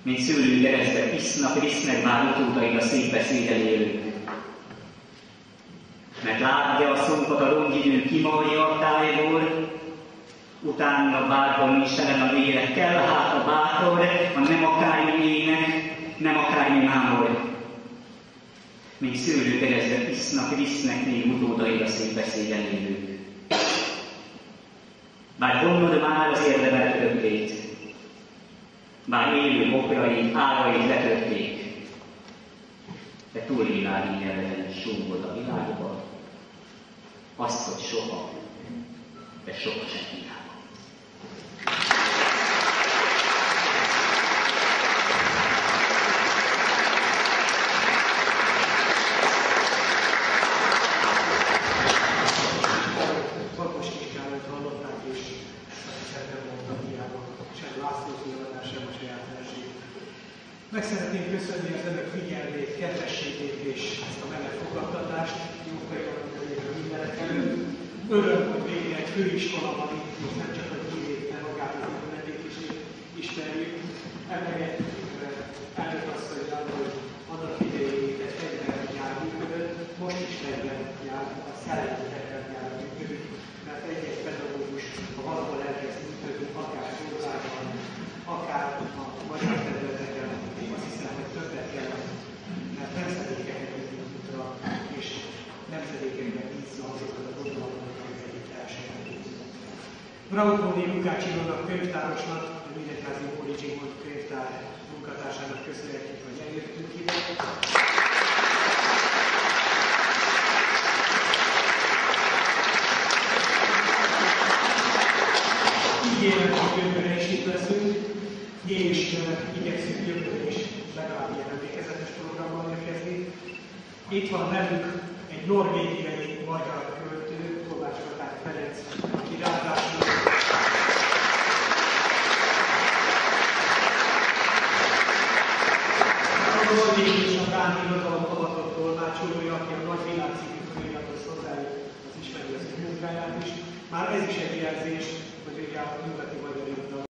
Mint szőlő keresztbe isznak, visznek már utódaid a szép beszédelélők. Mert látja a szókat a rongidő kimarja a tájból, utána bárban mi seren a vére kell, hát a bátor, a nem akármi ének, nem akármi mámor. Mint szőlő keresztbe isznak, visznek még utódaid a szép beszédelélők. Bár gondold már az érdemelt örökét, már élő bokrait, árait letötték. De túlvilág így nevezen a világba. Azt, hogy soha, de soha sem